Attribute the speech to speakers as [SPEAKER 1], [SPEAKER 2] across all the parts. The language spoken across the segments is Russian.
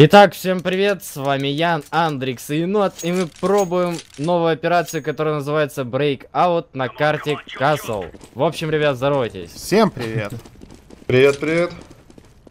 [SPEAKER 1] Итак, всем привет, с вами Ян, Андрикс и Енот, и мы пробуем новую операцию, которая называется Breakout на карте Castle. В общем, ребят, здоровайтесь.
[SPEAKER 2] Всем привет.
[SPEAKER 3] Привет, привет.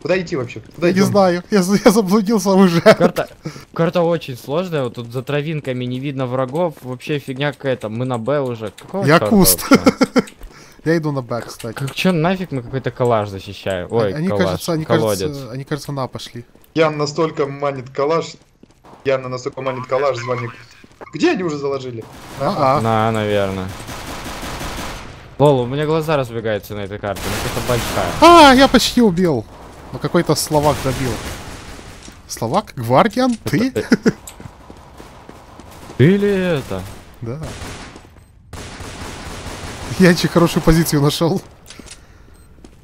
[SPEAKER 3] Куда идти вообще? Куда
[SPEAKER 2] Я не
[SPEAKER 3] идем?
[SPEAKER 2] знаю, я, я заблудился уже.
[SPEAKER 1] Карта, карта очень сложная, вот тут за травинками не видно врагов, вообще фигня какая-то, мы на Б уже. Какого
[SPEAKER 2] Я куст. Я иду на бэк, кстати.
[SPEAKER 1] Как чё, нафиг мы какой-то коллаж защищаем? Ой,
[SPEAKER 2] они,
[SPEAKER 1] коллаж,
[SPEAKER 2] кажется, они,
[SPEAKER 1] колодец.
[SPEAKER 2] кажется, они, кажется, на пошли.
[SPEAKER 3] Ян настолько манит калаш. Яна настолько манит калаш, звонит. Где они уже заложили?
[SPEAKER 2] А,
[SPEAKER 1] На, наверное. Лол, у меня глаза разбегаются на этой карте, ну это большая.
[SPEAKER 2] а, я почти убил. Но какой-то словак добил. Словак? Гвардиан? Ты?
[SPEAKER 1] Ты или это?
[SPEAKER 2] Да. Я очень хорошую позицию нашел.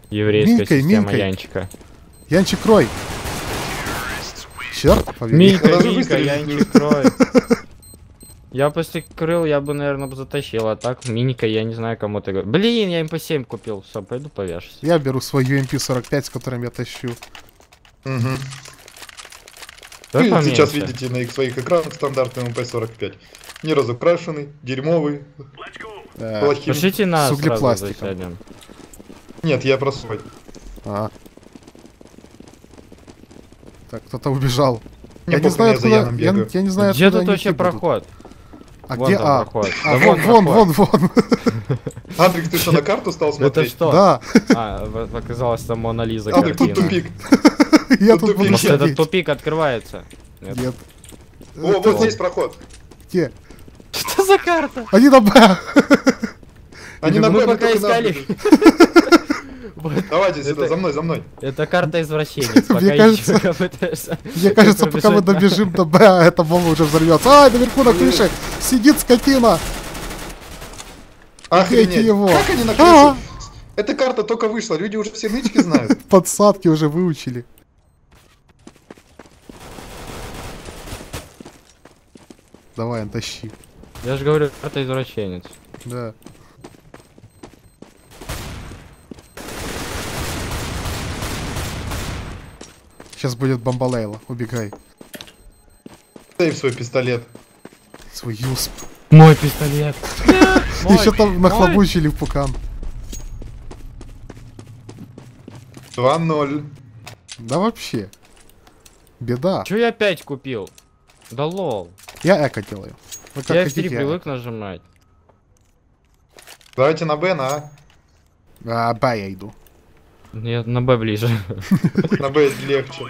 [SPEAKER 1] Еврейская
[SPEAKER 2] Минкой,
[SPEAKER 1] система
[SPEAKER 2] минкой.
[SPEAKER 1] Янчика.
[SPEAKER 2] Янчик, крой. Черт, побери.
[SPEAKER 3] Выстрелить
[SPEAKER 1] я не крою. Я после крыл, я бы, наверное, затащил, а так Миника, я не знаю, кому ты говоришь. Блин, я МП7 купил, все, пойду повешусь.
[SPEAKER 2] Я беру свой UMP-45, с которым я тащу.
[SPEAKER 3] Угу. Вы сейчас
[SPEAKER 1] поменьше.
[SPEAKER 3] видите на их своих экранах стандартный МП-45. Не разукрашенный, дерьмовый,
[SPEAKER 2] Э,
[SPEAKER 3] плохим.
[SPEAKER 1] Пошлите на
[SPEAKER 2] С углепластиком.
[SPEAKER 3] Нет, я про свой.
[SPEAKER 2] а. Так, кто-то убежал. Я не знаю, откуда, я, я не знаю,
[SPEAKER 1] Где тут вообще проход?
[SPEAKER 2] А
[SPEAKER 1] Вон
[SPEAKER 2] где
[SPEAKER 1] там
[SPEAKER 2] А?
[SPEAKER 1] проход.
[SPEAKER 2] А,
[SPEAKER 1] Да
[SPEAKER 2] вон, вон, вон, вон.
[SPEAKER 3] Андрик, ты что, на карту стал
[SPEAKER 1] Это
[SPEAKER 3] смотреть?
[SPEAKER 1] что?
[SPEAKER 2] Да,
[SPEAKER 1] А, оказалось, там Мона Лиза
[SPEAKER 3] Андрик, тут
[SPEAKER 1] картина.
[SPEAKER 3] тупик.
[SPEAKER 2] я
[SPEAKER 3] Тут
[SPEAKER 2] буду
[SPEAKER 1] Может, этот тупик открывается? Нет.
[SPEAKER 3] О, вот здесь проход.
[SPEAKER 2] Где?
[SPEAKER 1] Что за карта?
[SPEAKER 2] Они на Б.
[SPEAKER 3] Они на Б, мы
[SPEAKER 1] пока
[SPEAKER 3] на
[SPEAKER 1] искали.
[SPEAKER 3] Давайте сюда,
[SPEAKER 1] Это-
[SPEAKER 3] за мной, за мной.
[SPEAKER 1] Это карта извращенец. Пока
[SPEAKER 2] Мне кажется- Мне пока мы добежим до Б, а эта бомба уже взорвется. Ай, наверху на крыше сидит скотина.
[SPEAKER 3] Охренеть.
[SPEAKER 2] его.
[SPEAKER 3] Как они на
[SPEAKER 2] А.
[SPEAKER 3] крыше? Эта карта только вышла, люди уже все нычки знают.
[SPEAKER 2] Подсадки уже выучили. Давай, тащи.
[SPEAKER 1] Я же говорю, карта извращенец.
[SPEAKER 2] Да. Сейчас будет бомбалейла. Убегай.
[SPEAKER 3] Сейв свой пистолет.
[SPEAKER 2] Свой юсп.
[SPEAKER 1] Мой пистолет.
[SPEAKER 2] Еще там нахлобучили в пукан.
[SPEAKER 3] 2-0.
[SPEAKER 2] Да вообще. Беда.
[SPEAKER 1] Че я опять купил? Да лол.
[SPEAKER 2] Я эко делаю. Вы как
[SPEAKER 1] я F3
[SPEAKER 2] хотите, я
[SPEAKER 1] привык нажимать.
[SPEAKER 3] Давайте на Б, на А.
[SPEAKER 2] А, Б я иду.
[SPEAKER 1] Нет, на Б ближе.
[SPEAKER 3] На Б легче.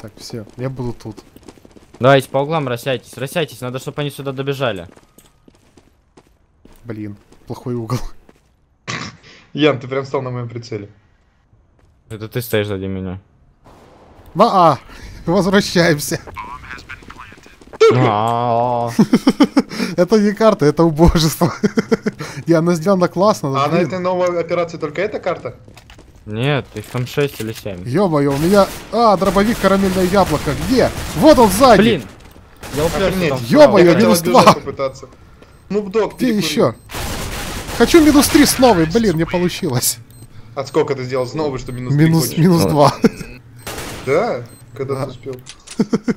[SPEAKER 2] Так, все. Я буду тут.
[SPEAKER 1] Давайте по углам рассядьтесь, рассядьтесь, надо, чтобы они сюда добежали.
[SPEAKER 2] Блин. Плохой угол.
[SPEAKER 3] Ян, ты прям стал на моем прицеле.
[SPEAKER 1] Это ты стоишь сзади меня.
[SPEAKER 2] На А. Возвращаемся. Это не карта, это убожество. Не, она сделана классно, но,
[SPEAKER 3] А на этой новой операции только эта карта?
[SPEAKER 1] Нет, их там 6 или 7.
[SPEAKER 2] Ё-моё, у меня... А, дробовик карамельное яблоко. Где? Вот он сзади.
[SPEAKER 1] Блин! Я уперся.
[SPEAKER 2] Ё-моё, минус
[SPEAKER 3] отбежать
[SPEAKER 2] два.
[SPEAKER 3] попытаться. Ну, док,
[SPEAKER 2] Где еще? Хочу минус три с новой. Блин, не получилось.
[SPEAKER 3] А сколько ты сделал снова, что минус три
[SPEAKER 2] Минус,
[SPEAKER 3] хочешь?
[SPEAKER 2] минус два.
[SPEAKER 3] Да? Когда
[SPEAKER 2] Да.
[SPEAKER 3] ты успел?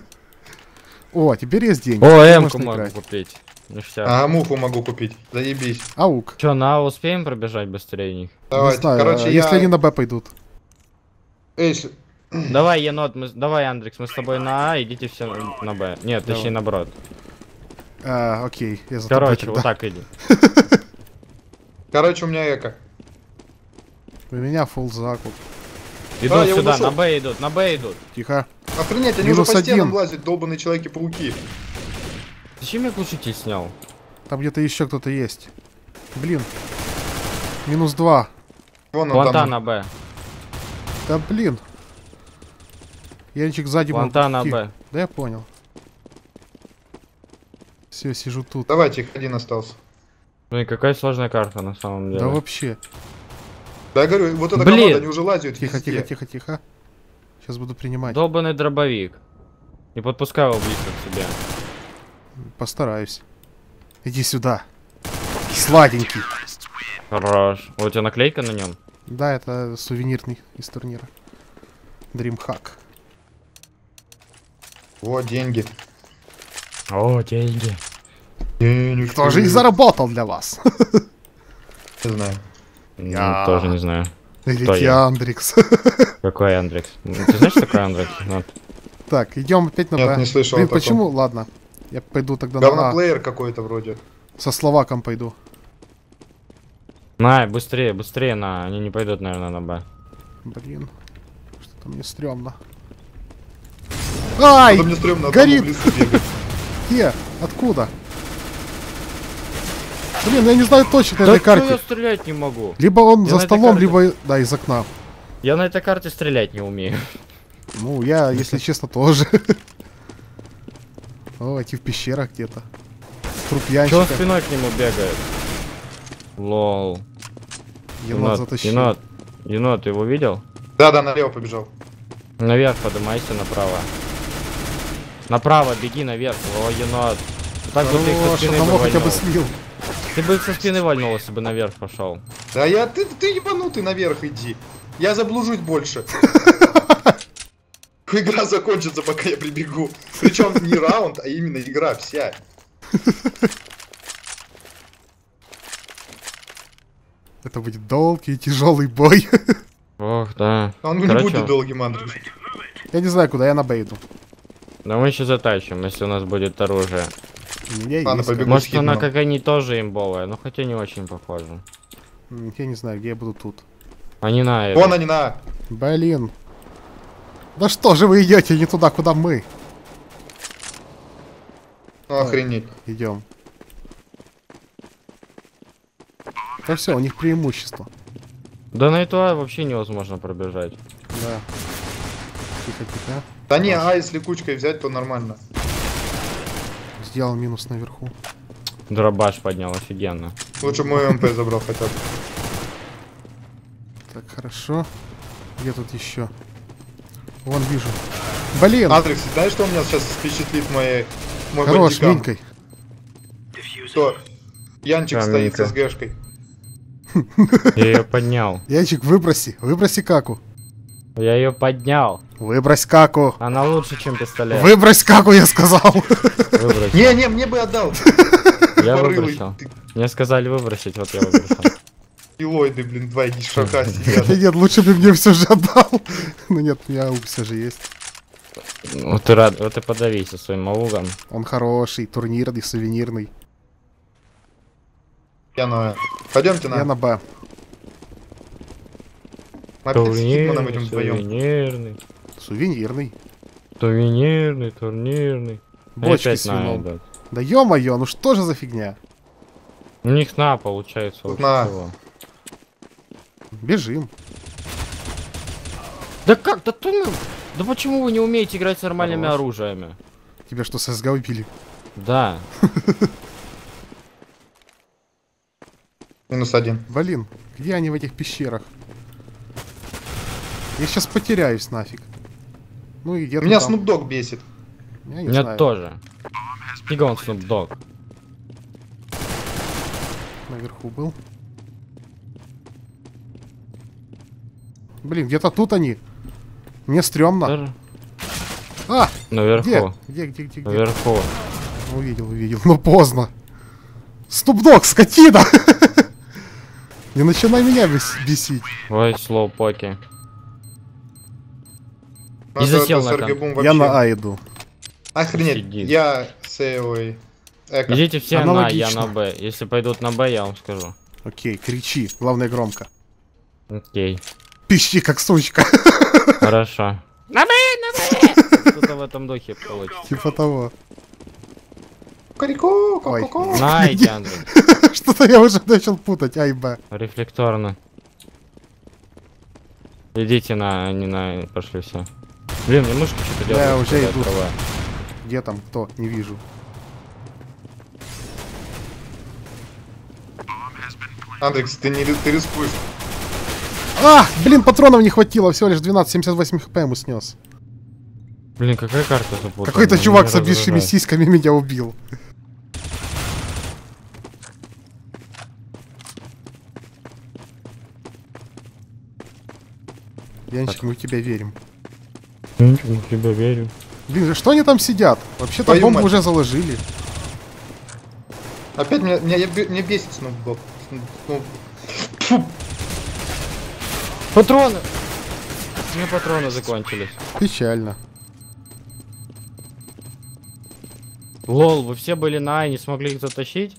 [SPEAKER 2] О, теперь есть деньги.
[SPEAKER 1] О,
[SPEAKER 2] Теперь
[SPEAKER 1] М-ку
[SPEAKER 2] можно
[SPEAKER 1] могу
[SPEAKER 2] играть.
[SPEAKER 1] купить. Ништяк.
[SPEAKER 3] А, муху могу купить. Заебись.
[SPEAKER 2] Аук.
[SPEAKER 1] Чё, на А успеем пробежать быстрее них?
[SPEAKER 2] Знаю,
[SPEAKER 3] Короче,
[SPEAKER 2] а
[SPEAKER 3] я...
[SPEAKER 2] если они на Б пойдут.
[SPEAKER 3] Эй, ш-
[SPEAKER 1] Давай, енот, мы... давай, Андрикс, мы с тобой на А, идите все на Б. Нет,
[SPEAKER 2] Давай.
[SPEAKER 1] точнее наоборот.
[SPEAKER 2] А, окей, я за
[SPEAKER 1] Короче,
[SPEAKER 2] тогда.
[SPEAKER 1] вот так иди.
[SPEAKER 3] Короче, у меня эко.
[SPEAKER 2] У меня фулл закуп.
[SPEAKER 1] Идут
[SPEAKER 3] А,
[SPEAKER 1] сюда, на Б идут, на Б идут.
[SPEAKER 2] Тихо.
[SPEAKER 3] Охренеть, они
[SPEAKER 2] Минус
[SPEAKER 3] уже по стенам
[SPEAKER 2] один.
[SPEAKER 3] лазят, долбаные человеки-пауки.
[SPEAKER 1] Зачем я глушитель снял?
[SPEAKER 2] Там где-то еще кто-то есть. Блин. Минус два.
[SPEAKER 3] Вон он
[SPEAKER 1] Планта
[SPEAKER 3] там.
[SPEAKER 1] на Б.
[SPEAKER 2] Да блин. Янчик сзади
[SPEAKER 1] Планта на. Б.
[SPEAKER 2] Да я понял. Все, сижу тут.
[SPEAKER 3] Давайте, их один остался.
[SPEAKER 1] Блин, какая сложная карта на самом деле.
[SPEAKER 2] Да вообще.
[SPEAKER 3] Да я говорю, вот эта
[SPEAKER 1] Блин.
[SPEAKER 3] команда, они уже лазят
[SPEAKER 2] Тихо, тихо, тихо, тихо. Сейчас буду принимать.
[SPEAKER 1] Долбанный дробовик. Не подпускай его близко к себе.
[SPEAKER 2] Постараюсь. Иди сюда. Сладенький.
[SPEAKER 1] Хорош. Вот у тебя наклейка на нем?
[SPEAKER 2] Да, это сувенирный из турнира. Dreamhack.
[SPEAKER 3] Вот деньги.
[SPEAKER 1] О, деньги.
[SPEAKER 3] Денег.
[SPEAKER 2] Кто же их заработал для вас?
[SPEAKER 3] Не знаю.
[SPEAKER 2] Я.
[SPEAKER 1] Ну, тоже не знаю.
[SPEAKER 2] Или
[SPEAKER 1] Кто я? Какой Андрекс? Ты знаешь, что такое Андрекс? Ну,
[SPEAKER 2] Так, идем опять на
[SPEAKER 3] Нет,
[SPEAKER 2] Б.
[SPEAKER 3] не слышал
[SPEAKER 2] Блин, почему? Ладно. Я пойду тогда на А.
[SPEAKER 3] Говноплеер какой-то вроде.
[SPEAKER 2] Со словаком пойду.
[SPEAKER 1] На, быстрее, быстрее, на. Они не пойдут, наверное, на Б.
[SPEAKER 2] Блин. Что-то мне стрёмно. Ай!
[SPEAKER 3] Это мне стрёмно
[SPEAKER 2] горит.
[SPEAKER 3] лесу бегать.
[SPEAKER 2] Где? Откуда? Блин, я не знаю точно на
[SPEAKER 1] Да
[SPEAKER 2] этой
[SPEAKER 1] кто я
[SPEAKER 2] карте.
[SPEAKER 1] стрелять не могу?
[SPEAKER 2] Либо он
[SPEAKER 1] Я
[SPEAKER 2] за столом,
[SPEAKER 1] карте-
[SPEAKER 2] либо... Да, из окна.
[SPEAKER 1] Я на этой карте стрелять не умею.
[SPEAKER 2] Ну, я, если честно, тоже. О, эти в пещерах где-то. Труп
[SPEAKER 1] Чего он
[SPEAKER 2] янщика.
[SPEAKER 1] спиной к нему бегает? Лол.
[SPEAKER 2] Енот затащил.
[SPEAKER 1] енот, енот, ты его видел?
[SPEAKER 3] Да-да, налево побежал.
[SPEAKER 1] Наверх поднимайся направо. Направо, беги наверх. О, енот. Так бы ты их
[SPEAKER 2] хотя бы слил.
[SPEAKER 1] Ты бы со спины вальнул, если бы наверх пошел.
[SPEAKER 3] Да я, ты, ты ебанутый, наверх иди. Я заблужусь больше. Игра закончится, пока я прибегу. Причем не раунд, а именно игра вся.
[SPEAKER 2] Это будет долгий и тяжелый бой.
[SPEAKER 1] Ох, да.
[SPEAKER 3] Он не
[SPEAKER 1] Короче,
[SPEAKER 3] будет долгим, Андрей.
[SPEAKER 2] Я не знаю, куда я на Б иду.
[SPEAKER 1] Да мы еще затащим, если у нас будет оружие.
[SPEAKER 2] У меня
[SPEAKER 3] Ладно,
[SPEAKER 2] есть.
[SPEAKER 3] побегу.
[SPEAKER 1] Может
[SPEAKER 3] с
[SPEAKER 1] она
[SPEAKER 3] Хитманом.
[SPEAKER 1] какая-нибудь тоже имбовая, но хотя не очень похожа.
[SPEAKER 2] Я не знаю, где я буду тут.
[SPEAKER 1] Они на это.
[SPEAKER 3] Вон они на.
[SPEAKER 2] Блин. Да что же вы идете не туда, куда мы
[SPEAKER 3] Ну, охренеть.
[SPEAKER 2] идем? Да все, у них преимущество.
[SPEAKER 1] Да на эту А вообще невозможно пробежать.
[SPEAKER 2] Да. Тихо, тихо.
[SPEAKER 3] Да не, а если кучкой взять, то нормально.
[SPEAKER 2] Сделал минус наверху.
[SPEAKER 1] Дробаш поднял, офигенно.
[SPEAKER 3] Лучше мой МП забрал хотя бы.
[SPEAKER 2] Так, хорошо. Где тут еще? Вон вижу. Блин!
[SPEAKER 3] Андрекс, знаешь, что у меня сейчас впечатлит моей, мой
[SPEAKER 2] Хорош,
[SPEAKER 3] бандикам?
[SPEAKER 2] минкой.
[SPEAKER 3] Что? Янчик
[SPEAKER 1] Да,
[SPEAKER 3] стоит
[SPEAKER 1] Минка.
[SPEAKER 3] с СГшкой.
[SPEAKER 1] Я ее поднял.
[SPEAKER 2] Янчик, выброси. Выброси каку.
[SPEAKER 1] Я ее поднял.
[SPEAKER 2] Выбрось каку.
[SPEAKER 1] Она лучше, чем пистолет.
[SPEAKER 2] Выбрось каку, я сказал.
[SPEAKER 1] Выбросил.
[SPEAKER 3] Не, не, мне бы отдал.
[SPEAKER 1] Я выбросил. Мне сказали выбросить, вот я выбросил.
[SPEAKER 3] Илоиды, блин, два шака сидят.
[SPEAKER 2] Да нет, лучше бы мне все же отдал. Ну нет, у меня все же есть.
[SPEAKER 1] Вот ты рад, вот ты подавись своим аугом.
[SPEAKER 2] Он хороший, турнирный, сувенирный.
[SPEAKER 3] Я на... Пойдемте
[SPEAKER 2] Я
[SPEAKER 3] на...
[SPEAKER 2] на Б.
[SPEAKER 3] Опять с Хитманом вдвоем.
[SPEAKER 1] сувенирный.
[SPEAKER 2] Сувенирный.
[SPEAKER 1] Сувенирный, турнирный. И
[SPEAKER 2] Бочки
[SPEAKER 1] опять
[SPEAKER 2] с вином. Да ё-моё, ну что же за фигня?
[SPEAKER 1] У них на получается
[SPEAKER 3] Тут
[SPEAKER 1] лучше
[SPEAKER 3] на.
[SPEAKER 1] всего.
[SPEAKER 2] Бежим.
[SPEAKER 1] Да как? Да ты ну- Да почему вы не умеете играть с нормальными
[SPEAKER 2] Хорош.
[SPEAKER 1] оружиями?
[SPEAKER 2] Тебя что, с СГ убили?
[SPEAKER 1] Да.
[SPEAKER 3] Минус один.
[SPEAKER 2] Блин, где они в этих пещерах? Я сейчас потеряюсь нафиг. Ну и где-то
[SPEAKER 3] Меня
[SPEAKER 2] там.
[SPEAKER 3] Dogg бесит.
[SPEAKER 2] Я не
[SPEAKER 1] Меня
[SPEAKER 2] знаю.
[SPEAKER 1] тоже. Фига он Dogg.
[SPEAKER 2] Наверху был. Блин, где-то тут они. Мне стрёмно.
[SPEAKER 1] Даже
[SPEAKER 2] А, где?
[SPEAKER 1] Наверху.
[SPEAKER 2] Где, где, где, где?
[SPEAKER 1] Наверху.
[SPEAKER 2] Увидел, увидел. Но поздно. Ступдог, скотина! Не начинай меня бес- бесить.
[SPEAKER 1] Ой, слоупоки.
[SPEAKER 3] Надо
[SPEAKER 1] засел
[SPEAKER 3] это
[SPEAKER 1] на
[SPEAKER 3] РГБум
[SPEAKER 2] Я на А иду.
[SPEAKER 3] Охренеть,
[SPEAKER 1] Сидит.
[SPEAKER 3] я с ой, Эко.
[SPEAKER 1] Идите все на, я
[SPEAKER 2] Аналогично.
[SPEAKER 1] на Б. Если пойдут на Б, я вам скажу.
[SPEAKER 2] Окей, кричи. Главное громко.
[SPEAKER 1] Окей.
[SPEAKER 2] Пищи, как сучка.
[SPEAKER 1] Хорошо. На Б, на Б! Что-то в этом духе получится.
[SPEAKER 2] Типа того.
[SPEAKER 3] Корико,
[SPEAKER 2] Ой.
[SPEAKER 3] ко-ко-ко.
[SPEAKER 1] Знаете, Андрей.
[SPEAKER 2] Что-то я уже начал путать. Ай, Б.
[SPEAKER 1] Рефлекторно. Идите на, не на, пошли все. Блин, мне мышка что-то
[SPEAKER 2] Я
[SPEAKER 1] делает.
[SPEAKER 2] уже
[SPEAKER 1] когда
[SPEAKER 2] иду.
[SPEAKER 1] открываю.
[SPEAKER 2] Где там кто? Не вижу.
[SPEAKER 3] Андрекс, ты не ты рискуешь.
[SPEAKER 2] А, блин, патронов не хватило. Всего лишь 12, 78 хп ему снес.
[SPEAKER 1] Блин, какая карта запутана?
[SPEAKER 2] Какой-то чувак с обвисшими сиськами меня убил. Янчик, мы в тебя верим.
[SPEAKER 1] В тебя верю.
[SPEAKER 2] Блин, что они там сидят? Вообще-то
[SPEAKER 3] Твою
[SPEAKER 2] бомбу
[SPEAKER 3] мать.
[SPEAKER 2] уже заложили.
[SPEAKER 3] Опять меня, меня, я меня бесит Фу,
[SPEAKER 1] Патроны! У меня патроны закончились.
[SPEAKER 2] Печально.
[SPEAKER 1] Лол, вы все были на А и не смогли их затащить?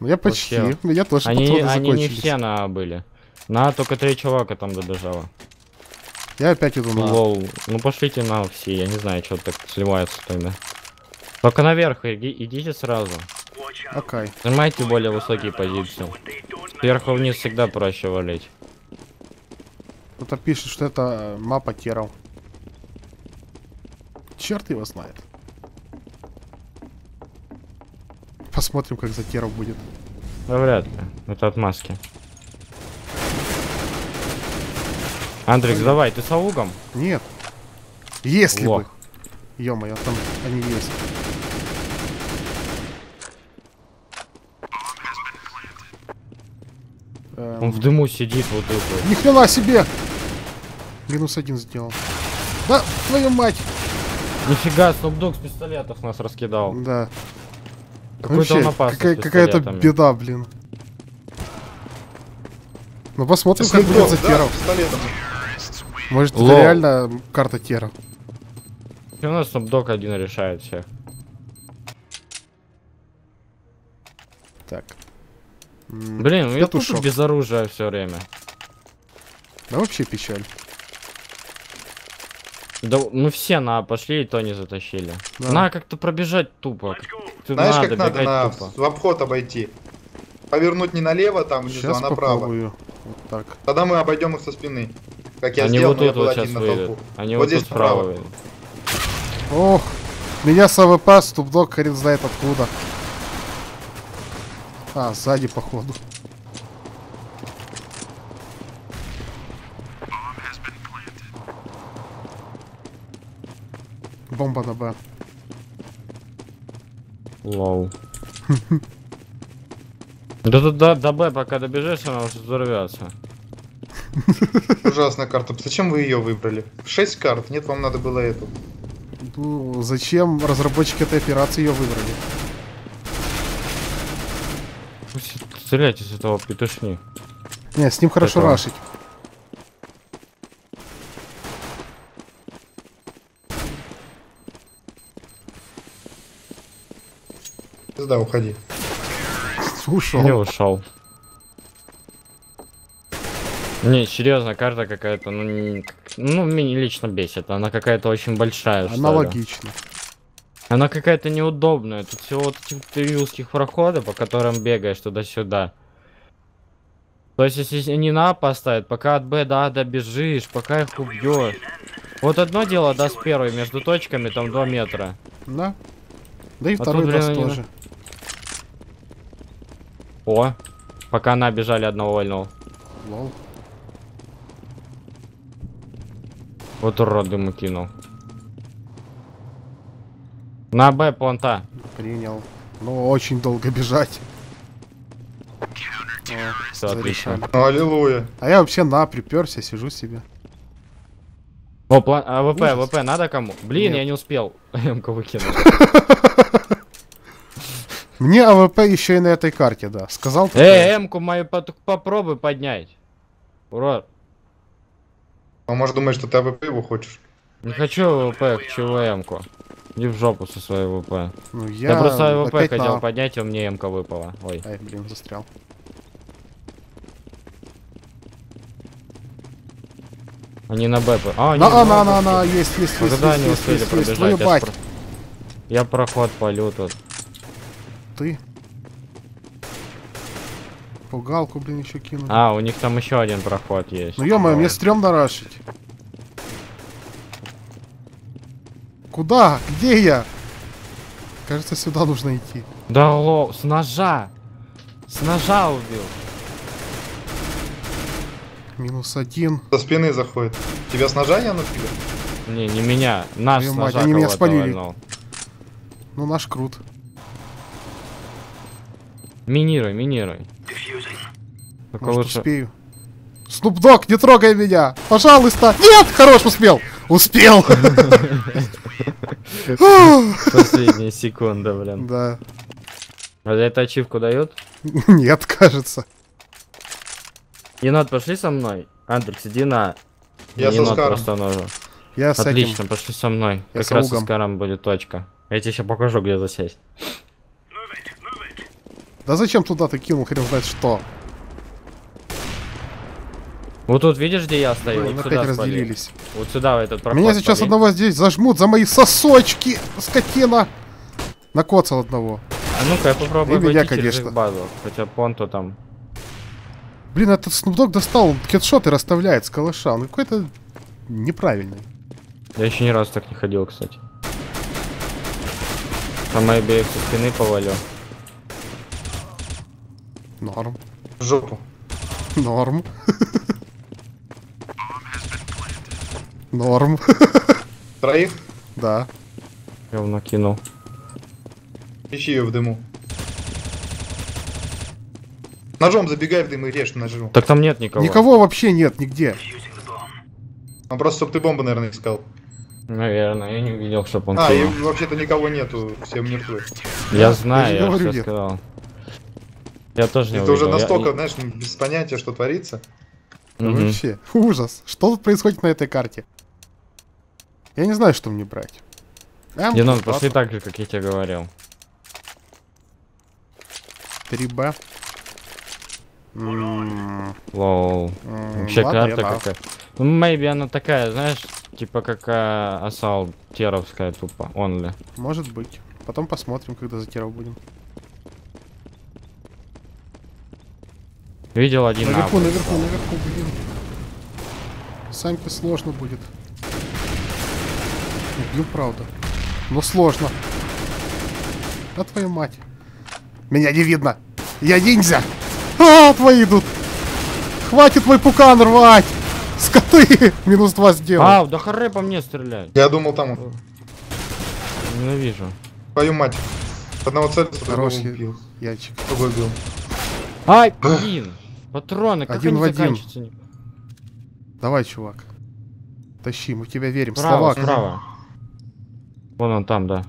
[SPEAKER 2] Ну я почти.
[SPEAKER 1] Вообще.
[SPEAKER 2] У меня тоже
[SPEAKER 1] Они,
[SPEAKER 2] патроны
[SPEAKER 1] они не все на А были. На А только три человека там добежало.
[SPEAKER 2] Я опять иду на...
[SPEAKER 1] Лол, ну пошлите на все, я не знаю, что так сливаются тогда. Только наверх иди- идите сразу.
[SPEAKER 2] Окей.
[SPEAKER 1] Занимайте более высокие позиции. Сверху вниз всегда проще валить.
[SPEAKER 2] Кто-то пишет, что это э, мапа Теров. Черт его знает. Посмотрим, как за Теров будет.
[SPEAKER 1] Да вряд ли. Это отмазки. Андрикс, давай, ты с аугом?
[SPEAKER 2] Нет. Если бы.
[SPEAKER 1] Лох.
[SPEAKER 2] Ё-моё, там они есть. Эм,
[SPEAKER 1] Он в дыму сидит вот тут вот.
[SPEAKER 2] Ни хрена себе! Минус один сделал. Да, твою мать!
[SPEAKER 1] Нифига, Снупдог с пистолетов нас раскидал.
[SPEAKER 2] Да.
[SPEAKER 1] Какой-то он
[SPEAKER 2] Вообще,
[SPEAKER 1] опасный
[SPEAKER 2] какая- какая-то беда, блин. Ну посмотрим, как будет за
[SPEAKER 3] да,
[SPEAKER 2] Теров. Может, это
[SPEAKER 1] Лол.
[SPEAKER 2] реально карта.
[SPEAKER 1] И у нас Снупдог один решает всех.
[SPEAKER 2] Так.
[SPEAKER 1] Блин, я тут без оружия все время.
[SPEAKER 2] Да вообще печаль.
[SPEAKER 1] Да мы все на пошли и то не затащили.
[SPEAKER 2] Да.
[SPEAKER 1] Надо как-то пробежать тупо. Тут
[SPEAKER 3] Знаешь,
[SPEAKER 1] надо
[SPEAKER 3] как надо на,
[SPEAKER 1] тупо.
[SPEAKER 3] в обход обойти? Повернуть не налево там внизу,
[SPEAKER 2] Сейчас
[SPEAKER 3] а направо.
[SPEAKER 2] попробую. Вот так.
[SPEAKER 3] Тогда мы обойдем их со спины. Как я
[SPEAKER 1] Они
[SPEAKER 3] сделал,
[SPEAKER 1] вот
[SPEAKER 3] был
[SPEAKER 1] вот сейчас
[SPEAKER 3] на
[SPEAKER 1] выйдут.
[SPEAKER 3] толпу.
[SPEAKER 1] Они
[SPEAKER 3] Вот
[SPEAKER 1] вот,
[SPEAKER 3] здесь
[SPEAKER 1] тут справа
[SPEAKER 3] справа.
[SPEAKER 1] выйдут.
[SPEAKER 2] Ох, меня с АВП ступдок хрен знает откуда. А, сзади, походу. Бомба на Б.
[SPEAKER 1] Лоу. Да тут до, до Б пока добежишь, она уже взорвется.
[SPEAKER 3] Ужасная карта. Зачем вы ее выбрали? Шесть карт. Нет, вам надо было эту.
[SPEAKER 2] Ну, зачем разработчики этой операции ее выбрали?
[SPEAKER 1] Стреляйте с этого петушни.
[SPEAKER 2] Не, с ним хорошо
[SPEAKER 1] Этого.
[SPEAKER 2] рашить.
[SPEAKER 3] Да, уходи.
[SPEAKER 2] Ушел.
[SPEAKER 1] Не ушел. Не, серьезно, карта какая-то, ну, не- ну, меня лично бесит. Она какая-то очень большая.
[SPEAKER 2] Аналогично.
[SPEAKER 1] Она какая-то неудобная. Тут всего вот эти три узких прохода, по которым бегаешь туда-сюда. То есть, если они на А поставят, пока от Б до А добежишь, пока их убьешь. Вот одно дело, да, с первой, между точками, там 2 метра.
[SPEAKER 2] Да. Да и
[SPEAKER 1] тут,
[SPEAKER 2] второй
[SPEAKER 1] блин,
[SPEAKER 2] раз
[SPEAKER 1] они-
[SPEAKER 2] тоже.
[SPEAKER 1] О, пока на бежали одного вольного.
[SPEAKER 2] Лол.
[SPEAKER 1] Вот урод ему кинул. На Б понта.
[SPEAKER 2] Принял. Ну, очень долго бежать. О,
[SPEAKER 1] отлично.
[SPEAKER 2] зарешали.
[SPEAKER 3] Ну, аллилуйя.
[SPEAKER 2] А я вообще на приперся, сижу себе.
[SPEAKER 1] О, план... АВП,
[SPEAKER 2] Ужас.
[SPEAKER 1] АВП надо кому? Блин,
[SPEAKER 2] Нет.
[SPEAKER 1] я не успел. МК выкинул.
[SPEAKER 2] Мне АВП еще и на этой карте, да. Сказал ты?
[SPEAKER 1] Эй, М-ку мою попробуй поднять. Урод.
[SPEAKER 3] Он может думать, что ты АВП его хочешь.
[SPEAKER 1] Не хочу ВП, хочу М-ку. Иди в жопу со своей ВП.
[SPEAKER 2] Ну,
[SPEAKER 1] Я,
[SPEAKER 2] я,
[SPEAKER 1] просто ВП
[SPEAKER 2] опять
[SPEAKER 1] хотел
[SPEAKER 2] на...
[SPEAKER 1] поднять, и мне М-ка выпала. Ой.
[SPEAKER 2] Ай, блин, застрял.
[SPEAKER 1] Они на Б. А, они
[SPEAKER 2] На,
[SPEAKER 1] на
[SPEAKER 2] а, на, на, на, есть, есть,
[SPEAKER 1] А
[SPEAKER 2] есть,
[SPEAKER 1] когда
[SPEAKER 2] есть,
[SPEAKER 1] они
[SPEAKER 2] есть,
[SPEAKER 1] успели
[SPEAKER 2] есть, есть,
[SPEAKER 1] пробежать?
[SPEAKER 2] твою
[SPEAKER 1] Я, спро- Я проход полю тут.
[SPEAKER 2] ты. Пугалку, блин, еще кинул.
[SPEAKER 1] А, у них там еще один проход есть.
[SPEAKER 2] Ну, ё-моё, мне стрёмно рашить. Куда? Где я? Кажется, сюда нужно идти.
[SPEAKER 1] Да ло, с ножа. С ножа убил.
[SPEAKER 2] Минус один.
[SPEAKER 3] Со спины заходит. Тебя с ножа я напили?
[SPEAKER 1] Не, не меня. Наш
[SPEAKER 2] Твою
[SPEAKER 1] с
[SPEAKER 2] мать,
[SPEAKER 1] ножа
[SPEAKER 2] они меня спалили.
[SPEAKER 1] вальнул.
[SPEAKER 2] Ну, наш крут.
[SPEAKER 1] Минируй, минируй. Только
[SPEAKER 2] Может,
[SPEAKER 1] лучше...
[SPEAKER 2] успею. Снупдог, не трогай меня! Пожалуйста! Нет! Хорош, успел! Успел!
[SPEAKER 1] Последняя секунда, блин.
[SPEAKER 2] Да.
[SPEAKER 1] А за это ачивку дают?
[SPEAKER 2] Нет, кажется.
[SPEAKER 1] Енот, пошли со мной. Андрекс, иди на.
[SPEAKER 3] Я
[SPEAKER 1] Енот
[SPEAKER 3] Скаром.
[SPEAKER 1] просто нужен.
[SPEAKER 2] Я с
[SPEAKER 1] Отлично,
[SPEAKER 2] этим.
[SPEAKER 1] пошли со мной.
[SPEAKER 2] Я
[SPEAKER 1] как
[SPEAKER 2] с
[SPEAKER 1] раз
[SPEAKER 2] Аугом.
[SPEAKER 1] Скаром будет точка. Я тебе сейчас покажу, где засесть.
[SPEAKER 2] Да зачем туда ты кинул, хрен знает что?
[SPEAKER 1] Вот тут видишь, где я стою?
[SPEAKER 2] Блин,
[SPEAKER 1] вот
[SPEAKER 2] опять
[SPEAKER 1] сюда спали.
[SPEAKER 2] разделились.
[SPEAKER 1] Вот сюда, в этот проход
[SPEAKER 2] Меня сейчас
[SPEAKER 1] спали.
[SPEAKER 2] одного здесь зажмут за мои сосочки, скотина. Накоцал одного.
[SPEAKER 1] А ну-ка, я попробую
[SPEAKER 2] И меня, конечно.
[SPEAKER 1] их базу. Хотя понто там.
[SPEAKER 2] Блин, этот Снупдог достал, он кетшоты расставляет с калаша. Он какой-то неправильный.
[SPEAKER 1] Я еще ни разу так не ходил, кстати. Там мои бег со спины повалил.
[SPEAKER 2] Норм.
[SPEAKER 3] Жопу.
[SPEAKER 2] Норм. Норм.
[SPEAKER 3] Троих?
[SPEAKER 2] Да.
[SPEAKER 1] Я его накинул.
[SPEAKER 3] Ищи ее в дыму. Ножом забегай в дым и режь ножом.
[SPEAKER 1] Так там нет никого.
[SPEAKER 2] Никого вообще нет нигде.
[SPEAKER 3] Он просто, чтоб ты бомбу, наверное, искал.
[SPEAKER 1] Наверное, я не видел, чтобы он
[SPEAKER 3] А, и вообще-то никого нету, все мертвы.
[SPEAKER 1] Я
[SPEAKER 2] я
[SPEAKER 1] знаю, я
[SPEAKER 2] говорю,
[SPEAKER 1] все
[SPEAKER 2] нет.
[SPEAKER 1] сказал. Я тоже не
[SPEAKER 3] Это уже
[SPEAKER 1] увидел. Я-
[SPEAKER 3] настолько, знаешь, без понятия, что творится.
[SPEAKER 1] Мгм.
[SPEAKER 2] Вообще. Ужас. Что тут происходит на этой карте? Я не знаю, что мне брать. М,
[SPEAKER 1] Енот,
[SPEAKER 2] классно.
[SPEAKER 1] пошли так же, как я тебе говорил.
[SPEAKER 2] 3Б. М,
[SPEAKER 1] Лоу.
[SPEAKER 2] м,
[SPEAKER 1] Вообще карта какая. Ну, maybe она такая, знаешь, типа как а, Асал Теровская тупо, онли.
[SPEAKER 2] Может быть. Потом посмотрим, когда затиров будем.
[SPEAKER 1] Видел один
[SPEAKER 2] Наверху, наверху, наверху, блин. Самке сложно будет. Убил, правда. Но сложно. А твою мать. Меня не видно. Я ниндзя. А, твои идут. Хватит мой пукан рвать. Скоты. Минус два сделал.
[SPEAKER 1] Ау, да харе по мне стрелять.
[SPEAKER 3] Я думал там, он.
[SPEAKER 1] Ненавижу.
[SPEAKER 3] твою мать. Одного целится,
[SPEAKER 2] Хороший.
[SPEAKER 3] убил.
[SPEAKER 2] Ячик.
[SPEAKER 3] Другой убил.
[SPEAKER 1] Ай, блин. Патроны, как
[SPEAKER 2] Один
[SPEAKER 1] они
[SPEAKER 2] в один. Давай, чувак. Тащи, мы в тебя верим.
[SPEAKER 1] Справа,
[SPEAKER 2] Словак.
[SPEAKER 1] справа. Вон он там, да.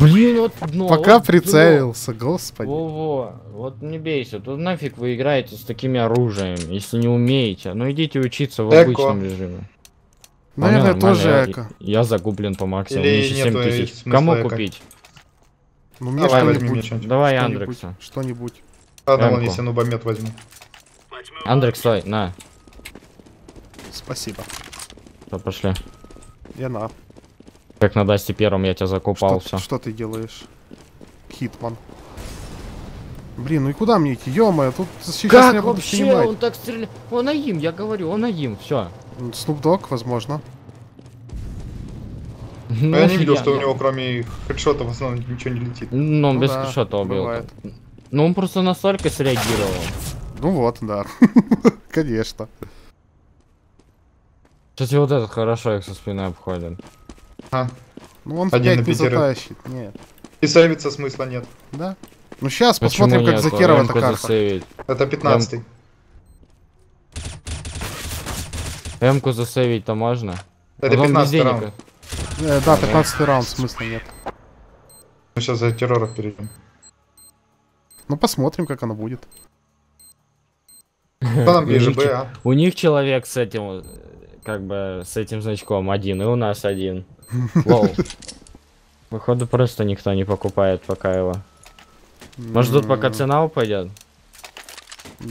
[SPEAKER 1] Блин, вот дно.
[SPEAKER 2] Пока
[SPEAKER 1] вот дно.
[SPEAKER 2] прицелился, господи.
[SPEAKER 1] Во-во, вот не бейся, тут нафиг вы играете с такими оружием, если не умеете. Ну идите учиться в
[SPEAKER 3] Эко.
[SPEAKER 1] обычном режиме.
[SPEAKER 2] Наверное,
[SPEAKER 1] Нормально,
[SPEAKER 2] тоже
[SPEAKER 1] я,
[SPEAKER 2] эко.
[SPEAKER 1] я загублен по максимуму,
[SPEAKER 3] Или
[SPEAKER 1] еще 7
[SPEAKER 3] нету
[SPEAKER 1] тысяч. Кому
[SPEAKER 3] эко?
[SPEAKER 1] купить?
[SPEAKER 2] Ну, мне
[SPEAKER 3] Давай,
[SPEAKER 2] что-нибудь.
[SPEAKER 3] мне что-нибудь.
[SPEAKER 1] Давай
[SPEAKER 2] Что-нибудь.
[SPEAKER 1] Андрекса.
[SPEAKER 2] Что-нибудь.
[SPEAKER 3] Ладно, вон, если нубомет возьму.
[SPEAKER 1] Андрекс, стой, на.
[SPEAKER 2] Спасибо.
[SPEAKER 1] Всё, пошли.
[SPEAKER 2] Я на.
[SPEAKER 1] Как на Дасте первом я тебя закупал,
[SPEAKER 2] Что,
[SPEAKER 1] все.
[SPEAKER 2] что ты делаешь? Хитман. Блин, ну и куда мне идти? Ё-моё, тут сейчас меня будут снимать.
[SPEAKER 1] так стреляет? Он аим, я говорю, он аим, все.
[SPEAKER 2] Снупдог, возможно.
[SPEAKER 1] Ну,
[SPEAKER 3] Но я не видел, что у него кроме хедшота в основном ничего не летит.
[SPEAKER 1] Ну, он
[SPEAKER 2] Ну
[SPEAKER 1] без
[SPEAKER 2] да,
[SPEAKER 1] хедшота убил.
[SPEAKER 2] бывает.
[SPEAKER 1] Ну, он просто настолько среагировал.
[SPEAKER 2] Ну вот, да. Конечно.
[SPEAKER 1] Кстати, вот этот хорошо их со спины обходит.
[SPEAKER 3] А,
[SPEAKER 2] Ну он в
[SPEAKER 3] Один
[SPEAKER 2] 5
[SPEAKER 3] на
[SPEAKER 2] не
[SPEAKER 3] пятерых.
[SPEAKER 2] затащит. Нет.
[SPEAKER 3] и сейвиться смысла нет.
[SPEAKER 2] Да? Ну сейчас
[SPEAKER 1] Почему
[SPEAKER 2] посмотрим, как
[SPEAKER 1] нет?
[SPEAKER 2] закеров эта
[SPEAKER 1] Эмку
[SPEAKER 2] карта.
[SPEAKER 1] засейвить.
[SPEAKER 3] Это 15
[SPEAKER 1] Эмку засейвить-то можно?
[SPEAKER 3] Это
[SPEAKER 1] Потом
[SPEAKER 3] 15
[SPEAKER 1] везде
[SPEAKER 3] раунд.
[SPEAKER 2] Э, да, 15 раунд, смысла нет.
[SPEAKER 3] Мы сейчас за терроров перейдем.
[SPEAKER 2] Ну посмотрим, как оно будет.
[SPEAKER 3] Кто нам ближе. Б, а?
[SPEAKER 1] У них человек с этим, э, как бы, с этим значком один, и у нас один. Лоу. Походу просто никто не покупает пока его. Может тут пока цена упадет?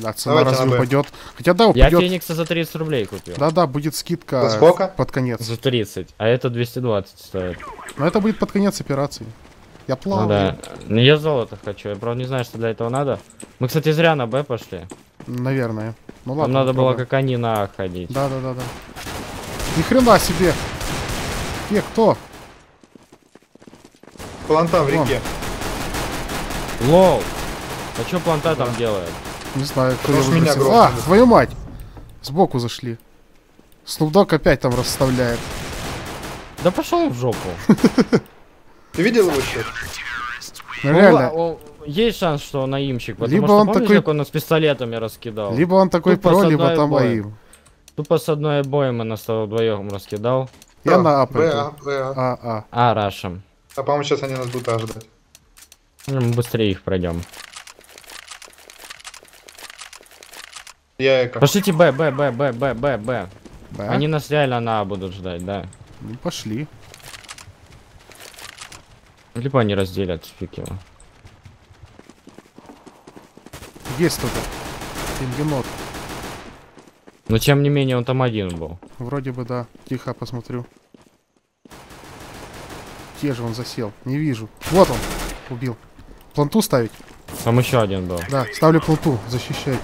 [SPEAKER 2] А цена
[SPEAKER 3] Давайте
[SPEAKER 2] разве упадет? Хотя да,
[SPEAKER 1] Я
[SPEAKER 2] упадет.
[SPEAKER 1] Феникса за 30 рублей купил.
[SPEAKER 2] Да-да, будет скидка
[SPEAKER 3] За сколько?
[SPEAKER 2] под конец.
[SPEAKER 1] За 30, а это 220 стоит.
[SPEAKER 2] Но это будет под конец операции. Я плаваю.
[SPEAKER 1] Ну да. Ну я золото хочу, я правда не знаю, что для этого надо. Мы, кстати, зря на Б пошли.
[SPEAKER 2] Наверное. Ну
[SPEAKER 1] Нам
[SPEAKER 2] ладно.
[SPEAKER 1] надо было как они на А ходить.
[SPEAKER 2] Да, да, да, да. Ни хрена себе! Где, кто?
[SPEAKER 3] Планта в реке.
[SPEAKER 1] Лоу! А чё планта там делает?
[SPEAKER 2] Не знаю, кто его
[SPEAKER 3] что меня.
[SPEAKER 2] А, твою мать! Сбоку зашли. Снупдог опять там расставляет.
[SPEAKER 1] Да пошел в жопу.
[SPEAKER 3] Ты видел его счет?
[SPEAKER 2] Ну, реально,
[SPEAKER 1] есть шанс, что он аимщик, потому
[SPEAKER 2] Либо
[SPEAKER 1] что
[SPEAKER 2] он
[SPEAKER 1] помнишь,
[SPEAKER 2] такой-
[SPEAKER 1] как он нас пистолетами раскидал?
[SPEAKER 2] Либо он такой
[SPEAKER 1] Тупо
[SPEAKER 2] про, либо
[SPEAKER 1] одной
[SPEAKER 2] там
[SPEAKER 1] бой.
[SPEAKER 2] аим.
[SPEAKER 1] Тупо с одной обоим и нас вдвоем раскидал.
[SPEAKER 2] Я
[SPEAKER 3] Да,
[SPEAKER 2] на
[SPEAKER 3] Б,
[SPEAKER 2] апл.
[SPEAKER 3] А, Б, А.
[SPEAKER 2] А, а.
[SPEAKER 1] А, Рашем.
[SPEAKER 3] А по-моему, сейчас они нас будут А ждать.
[SPEAKER 1] Ну, Мы быстрее их пройдем.
[SPEAKER 3] Я эко.
[SPEAKER 1] Пошлите Б, Б, Б, Б, Б, Б, Б.
[SPEAKER 2] Б.
[SPEAKER 1] Они нас реально на А будут ждать, да.
[SPEAKER 2] Ну, пошли.
[SPEAKER 1] Либо они разделят фиг его.
[SPEAKER 2] Есть кто-то. Енот.
[SPEAKER 1] Но тем не менее он там один был.
[SPEAKER 2] Вроде бы да. Тихо посмотрю. Где же он засел? Не вижу. Вот он. Убил. Планту ставить?
[SPEAKER 1] Там еще один был.
[SPEAKER 2] Да, ставлю планту. Защищайте.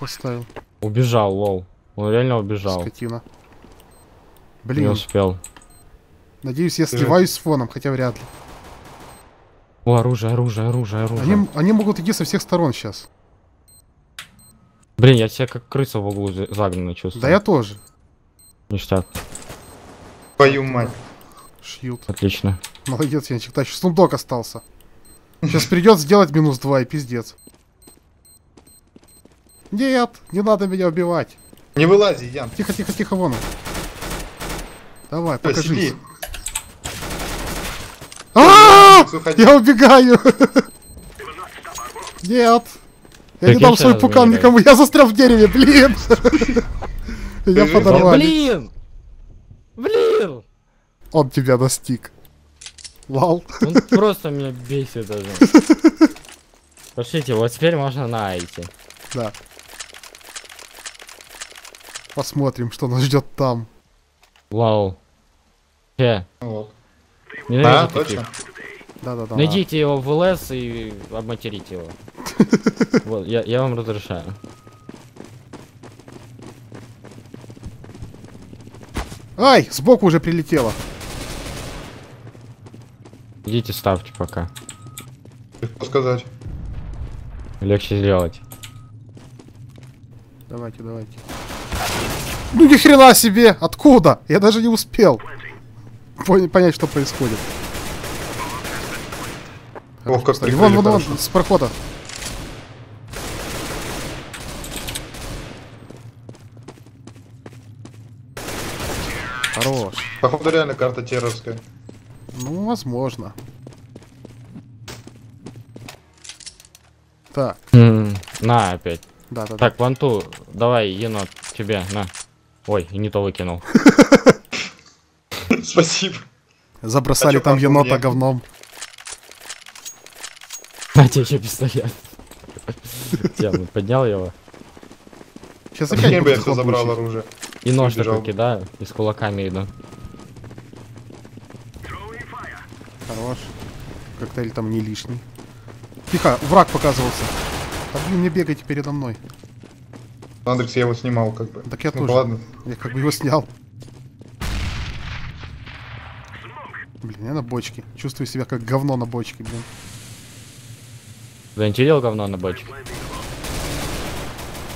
[SPEAKER 2] Поставил.
[SPEAKER 1] Убежал, лол. Он реально убежал.
[SPEAKER 2] Скотина.
[SPEAKER 1] Не
[SPEAKER 2] Блин,
[SPEAKER 1] успел.
[SPEAKER 2] надеюсь, я сливаюсь с фоном, хотя вряд ли.
[SPEAKER 1] О, оружие, оружие, оружие, оружие.
[SPEAKER 2] Они, они могут идти со всех сторон сейчас.
[SPEAKER 1] Блин, я себя как крыса в углу за- загнанно чувствую.
[SPEAKER 2] Да я тоже.
[SPEAKER 1] Ништяк.
[SPEAKER 3] Твою мать.
[SPEAKER 2] Шьют.
[SPEAKER 1] Отлично.
[SPEAKER 2] Молодец, Янчик. Так, сундук остался. Сейчас придется сделать минус два и пиздец. Нет, не надо меня убивать.
[SPEAKER 3] Не вылази, Ян.
[SPEAKER 2] Тихо, тихо, тихо, вон он. Давай, покажись.
[SPEAKER 3] сиди.
[SPEAKER 2] А! Я убегаю! Нет! Я не
[SPEAKER 1] я
[SPEAKER 2] дам свой пукан никому, я застрял в дереве, блин!
[SPEAKER 1] Да
[SPEAKER 2] подорвали.
[SPEAKER 1] блин! Блин!
[SPEAKER 2] Он тебя достиг. Лал.
[SPEAKER 1] Он просто меня бесит даже. Пошлите, вот теперь можно на идти.
[SPEAKER 2] Да. Посмотрим, что нас ждет там.
[SPEAKER 1] Вау. Че,
[SPEAKER 3] Вот.
[SPEAKER 1] ненавижу
[SPEAKER 3] А,
[SPEAKER 1] таких.
[SPEAKER 2] Да-да-да.
[SPEAKER 1] Найдите его в ЛС и обматерите его. Вот, я, я вам разрешаю.
[SPEAKER 2] Ай, сбоку уже прилетело.
[SPEAKER 1] Идите ставьте пока.
[SPEAKER 3] Легко сказать.
[SPEAKER 1] Легче сделать.
[SPEAKER 2] Давайте, давайте. Ну ни хрена себе! Откуда? Я даже не успел пон- понять, что происходит.
[SPEAKER 3] Ох, как прикрыли
[SPEAKER 2] вон, вон, вон, с прохода. Хорош.
[SPEAKER 3] Походу реально карта терроровская.
[SPEAKER 2] Ну, возможно. Так,
[SPEAKER 1] М, На, опять.
[SPEAKER 2] да, да, да.
[SPEAKER 1] Так, ванту, давай, енот, тебе, на. Ой, и не то выкинул.
[SPEAKER 3] Спасибо.
[SPEAKER 2] Забросали
[SPEAKER 3] А
[SPEAKER 2] там енота говном.
[SPEAKER 1] На тебе еще пистолет. Тем, поднял его.
[SPEAKER 2] Сейчас опять
[SPEAKER 3] все забрал оружие.
[SPEAKER 1] И нож такой кидаю, и с кулаками иду.
[SPEAKER 2] Хорош. Коктейль там не лишний. Тихо, враг показывался. Да блин, не бегайте передо мной.
[SPEAKER 3] Андрекс, я его снимал как бы.
[SPEAKER 2] Так я
[SPEAKER 3] ну
[SPEAKER 2] тоже.
[SPEAKER 3] ладно.
[SPEAKER 2] Я как бы его снял. Блин, я на бочке. Чувствую себя как говно на бочке, блин.
[SPEAKER 1] Вентилил говно на бочке.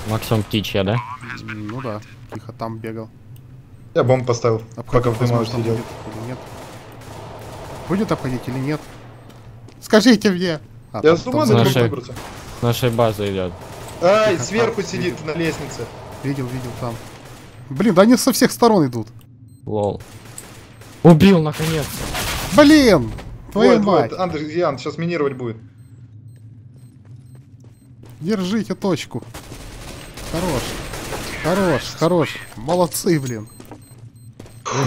[SPEAKER 1] Максимум птичья, да?
[SPEAKER 2] Ну да, тихо, там бегал.
[SPEAKER 3] Я бомб поставил, пока
[SPEAKER 2] Обходить,
[SPEAKER 3] в дымах сидел.
[SPEAKER 2] будет или нет. Будет обходить или нет? Скажите мне! А,
[SPEAKER 3] Я
[SPEAKER 2] там-
[SPEAKER 3] с ума выбраться.
[SPEAKER 1] С нашей базы идет.
[SPEAKER 3] Ай,
[SPEAKER 2] Тихо,
[SPEAKER 3] сверху
[SPEAKER 2] там,
[SPEAKER 3] сидит на лестнице.
[SPEAKER 2] Видел, видел там. Блин, да они со всех сторон идут.
[SPEAKER 1] Лол. Убил наконец-то.
[SPEAKER 2] Блин! Твою
[SPEAKER 3] Вот,
[SPEAKER 2] мать!
[SPEAKER 3] вот, Андрей, Ян, сейчас минировать будет.
[SPEAKER 2] Держите точку. Хорош. Хорош, хорош. Молодцы, блин.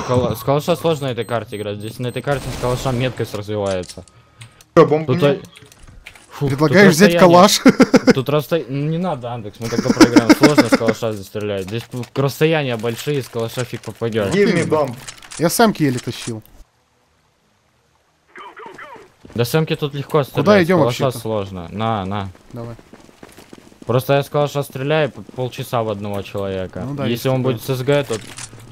[SPEAKER 1] Кала- С калаша сложно на этой карте играть. Здесь на этой карте с калаша меткость развивается.
[SPEAKER 3] Что, бомбу
[SPEAKER 1] Тут,
[SPEAKER 3] мне?
[SPEAKER 1] Фу,
[SPEAKER 2] Предлагаешь
[SPEAKER 1] тут
[SPEAKER 2] взять калаш?
[SPEAKER 1] Тут расстояние... Не надо, Андекс, мы тогда проиграем. Сложно с калаша здесь стрелять. Здесь расстояния большие, с калаша фиг попадешь.
[SPEAKER 3] Give me.
[SPEAKER 2] Я самки еле тащил.
[SPEAKER 1] До самки тут легко стрелять.
[SPEAKER 2] Куда идем
[SPEAKER 1] с калаша
[SPEAKER 2] вообще-то?
[SPEAKER 1] сложно. На, на.
[SPEAKER 2] Давай.
[SPEAKER 1] Просто я с калаша стреляю п- полчаса в одного человека.
[SPEAKER 2] Ну да,
[SPEAKER 1] Если он
[SPEAKER 2] такое.
[SPEAKER 1] будет с СГ, то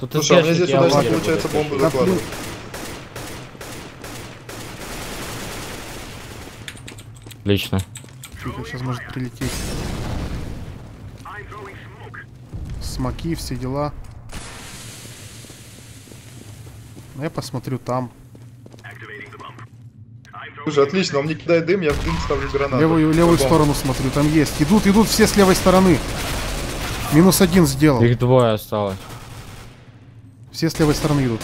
[SPEAKER 1] тут
[SPEAKER 3] Слушай, а у меня
[SPEAKER 1] СГшники
[SPEAKER 3] здесь удачно получается
[SPEAKER 2] Да,
[SPEAKER 3] закладывать.
[SPEAKER 1] Отлично.
[SPEAKER 2] Тихо, сейчас может прилететь. Смоки, все дела. Ну, я посмотрю там.
[SPEAKER 3] Слушай, отлично, он мне кидает дым, я в дым ставлю гранату.
[SPEAKER 2] Левую, левую сторону смотрю, там есть. Идут, идут все с левой стороны. Минус один сделал.
[SPEAKER 1] Их двое осталось.
[SPEAKER 2] Все с левой стороны идут.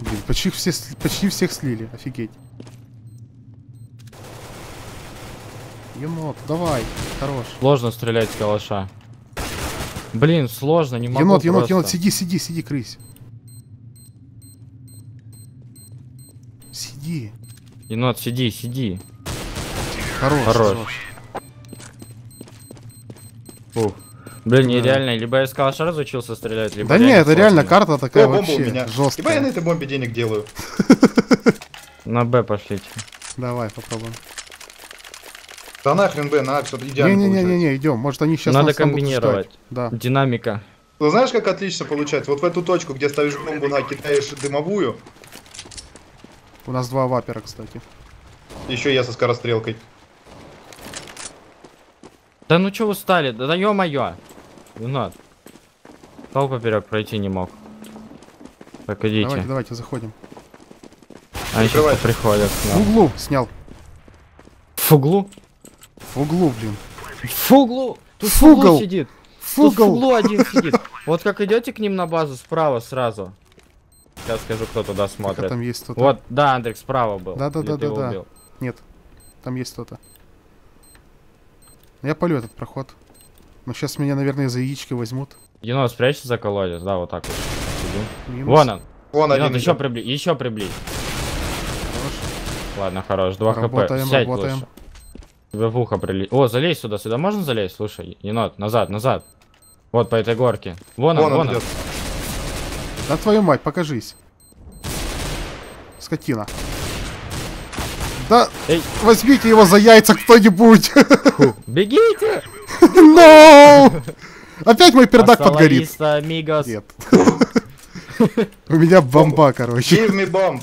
[SPEAKER 2] Блин, почти, все, почти всех слили, офигеть. Енот, давай, хорош.
[SPEAKER 1] Сложно стрелять с калаша. Блин, сложно, не могу
[SPEAKER 2] енот, енот,
[SPEAKER 1] просто.
[SPEAKER 2] енот, сиди, сиди, сиди, крысь. Сиди.
[SPEAKER 1] Енот, сиди, сиди.
[SPEAKER 2] Хорош.
[SPEAKER 1] Хорош. Фух. Блин,
[SPEAKER 2] Да.
[SPEAKER 1] нереально. Либо я с калаша разучился стрелять, либо
[SPEAKER 2] Да не, это реально карта такая
[SPEAKER 3] О, бомба у
[SPEAKER 2] вообще
[SPEAKER 3] меня. Ибо я на
[SPEAKER 2] жесткая.
[SPEAKER 3] этой бомбе денег делаю.
[SPEAKER 1] На Б пошлите.
[SPEAKER 2] Давай, попробуем.
[SPEAKER 3] Да нахрен, Б, на, все идеально.
[SPEAKER 2] Не-не-не, идем. Может они сейчас
[SPEAKER 1] Надо комбинировать.
[SPEAKER 2] Да.
[SPEAKER 1] Динамика.
[SPEAKER 3] Ты знаешь, как отлично получается? Вот в эту точку, где ставишь бомбу, на кидаешь дымовую,
[SPEAKER 2] У нас два вапера, кстати.
[SPEAKER 3] еще я со скорострелкой.
[SPEAKER 1] Да ну чё вы стали? Да, да ё-моё. Енот. Стол поперек пройти не мог. Так идите.
[SPEAKER 2] Давайте, давайте, заходим.
[SPEAKER 1] Они сейчас приходят.
[SPEAKER 2] В углу снял.
[SPEAKER 1] В углу?
[SPEAKER 2] В углу, блин.
[SPEAKER 1] В углу! Тут в
[SPEAKER 2] Фугл.
[SPEAKER 1] углу сидит.
[SPEAKER 2] В
[SPEAKER 1] Тут в углу один сидит. Вот как идете к ним на базу, справа сразу. Сейчас скажу, кто туда
[SPEAKER 2] Пока
[SPEAKER 1] смотрит.
[SPEAKER 2] там есть кто-то.
[SPEAKER 1] Вот, да, Андрик справа был.
[SPEAKER 2] Да-да-да-да-да.
[SPEAKER 1] Или ты его убил?
[SPEAKER 2] Нет, там есть кто-то. Я полю этот проход. Но сейчас меня, наверное, за яички возьмут.
[SPEAKER 1] Енот, спрячься за колодец, да, вот так вот.
[SPEAKER 2] Минус.
[SPEAKER 1] Вон он.
[SPEAKER 3] Вон
[SPEAKER 1] Енот,
[SPEAKER 3] один
[SPEAKER 1] еще
[SPEAKER 3] идет.
[SPEAKER 1] приблизь, еще приблизь.
[SPEAKER 2] Хорош.
[SPEAKER 1] Ладно, хорош, 2 хп.
[SPEAKER 2] Работаем,
[SPEAKER 1] Сядь
[SPEAKER 2] работаем.
[SPEAKER 1] лучше. Тебе в ухо прилить. О, залезь сюда, сюда можно залезть? Слушай, енот, назад, назад. Вот по этой горке. Вон он,
[SPEAKER 3] Вон
[SPEAKER 1] вон
[SPEAKER 3] он
[SPEAKER 1] он.
[SPEAKER 2] Да твою мать, покажись. Скотина. Да,
[SPEAKER 1] Эй.
[SPEAKER 2] возьмите его за яйца кто-нибудь.
[SPEAKER 1] Бегите!
[SPEAKER 2] No! Опять мой пердак подгорит. Нет. У меня бомба, короче.
[SPEAKER 3] Give me bomb.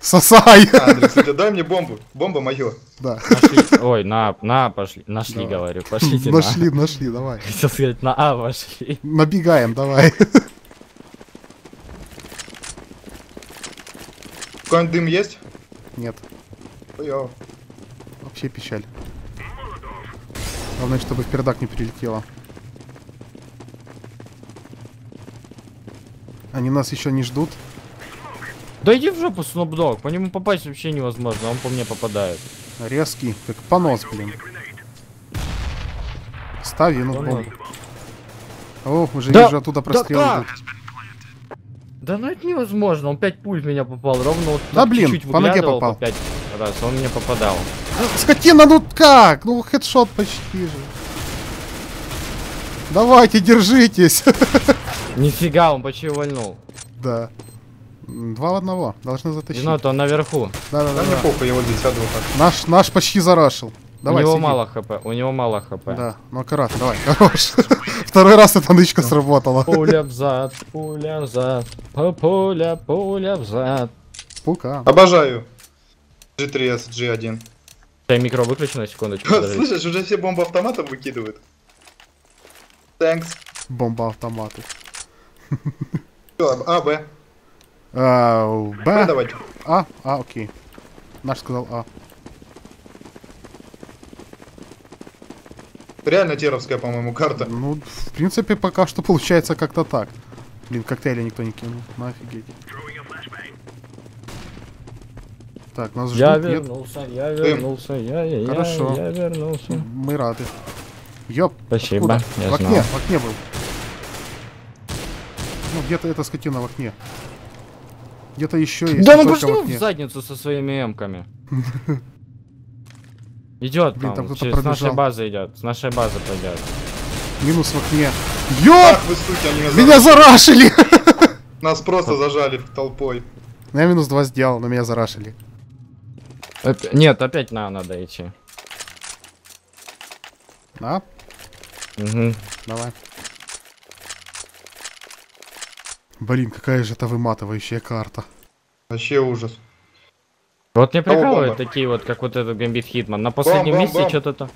[SPEAKER 2] Сосай.
[SPEAKER 3] А, кстати, дай мне бомбу. Бомба мое.
[SPEAKER 2] Да.
[SPEAKER 1] Нашли. Ой, на, на, пошли. Нашли,
[SPEAKER 2] Давай.
[SPEAKER 1] говорю. Пошлите на.
[SPEAKER 2] Нашли, нашли, давай.
[SPEAKER 1] Хотел сказать, на А пошли.
[SPEAKER 2] Набегаем, давай.
[SPEAKER 3] Какой-нибудь дым есть?
[SPEAKER 2] Нет,
[SPEAKER 3] Хуёво.
[SPEAKER 2] вообще печаль. Главное, чтобы в пердак не прилетело. Они нас еще не ждут.
[SPEAKER 1] Да иди в жопу, Снупдог. По нему попасть вообще невозможно, он по мне попадает.
[SPEAKER 2] Резкий, как понос, блин. Ставь бомбу. О, уже
[SPEAKER 1] Да-
[SPEAKER 2] вижу оттуда прострелы
[SPEAKER 1] как?
[SPEAKER 2] идут.
[SPEAKER 1] Да ну это невозможно, он 5 пуль в меня попал, ровно вот
[SPEAKER 2] Да блин,
[SPEAKER 1] чуть-чуть
[SPEAKER 2] по ноге попал.
[SPEAKER 1] по 5 раз, он мне попадал.
[SPEAKER 2] Скотина, ну как? Ну хедшот почти же. Давайте, держитесь.
[SPEAKER 1] Нифига, он почти вольнул.
[SPEAKER 2] Да. Два в одного. Должны затащить.
[SPEAKER 1] Енот, он наверху.
[SPEAKER 3] Да мне
[SPEAKER 2] Да-да-да.
[SPEAKER 3] похуй, я вот здесь сяду вот так.
[SPEAKER 2] Наш, наш почти зарашил. Давай,
[SPEAKER 1] у него
[SPEAKER 2] сиди.
[SPEAKER 1] мало хп, у него мало хп.
[SPEAKER 2] Да, ну аккуратно, давай, хорош. Второй раз эта нычка сработала.
[SPEAKER 1] Пуля взад, пуля взад, пуля, пуля взад.
[SPEAKER 2] Пука.
[SPEAKER 3] Обожаю. G3S, G1.
[SPEAKER 1] Дай микро выключи на секундочку.
[SPEAKER 3] Слышишь, уже все бомбы автоматом выкидывают. Thanks.
[SPEAKER 2] Бомба автоматы.
[SPEAKER 3] А, Б.
[SPEAKER 2] А, Б.
[SPEAKER 3] Давайте.
[SPEAKER 2] А, а, окей. Наш сказал А.
[SPEAKER 3] Реально теровская, по-моему, карта.
[SPEAKER 2] Ну, в принципе, пока что получается как-то так. Блин, коктейля никто не кинул. Ну, офигеть. Так, нас
[SPEAKER 1] Я
[SPEAKER 2] ждут, нет?
[SPEAKER 1] вернулся, я вернулся, я, я, я,
[SPEAKER 2] Хорошо.
[SPEAKER 1] я вернулся.
[SPEAKER 2] Мы рады. Ёп,
[SPEAKER 1] Спасибо,
[SPEAKER 2] откуда?
[SPEAKER 1] я
[SPEAKER 2] в окне,
[SPEAKER 1] знал.
[SPEAKER 2] в окне был. Ну, где-то эта скотина в окне. Где-то еще есть.
[SPEAKER 1] Да ну пошли
[SPEAKER 2] в
[SPEAKER 1] задницу со своими эмками. Идет
[SPEAKER 2] Блин, там
[SPEAKER 1] там,
[SPEAKER 2] кто-то
[SPEAKER 1] через нашей
[SPEAKER 2] пробежал.
[SPEAKER 1] базы идет, с нашей базы пойдет.
[SPEAKER 2] Минус в окне. Ёп!
[SPEAKER 3] Ах, вы суки, они меня,
[SPEAKER 2] Меня
[SPEAKER 3] за-
[SPEAKER 2] зарашили!
[SPEAKER 3] Нас просто зажали толпой.
[SPEAKER 2] Я минус два сделал, но меня зарашили.
[SPEAKER 1] Опя- Нет, опять на надо идти.
[SPEAKER 2] А?
[SPEAKER 1] Мгм.
[SPEAKER 2] Давай. Блин, какая же это выматывающая карта.
[SPEAKER 3] Вообще ужас.
[SPEAKER 1] Вот мне прикалывают такие вот, как вот этот Гамбит Хитман. На последнем
[SPEAKER 3] бам, бам,
[SPEAKER 1] месте
[SPEAKER 3] что-то
[SPEAKER 1] там...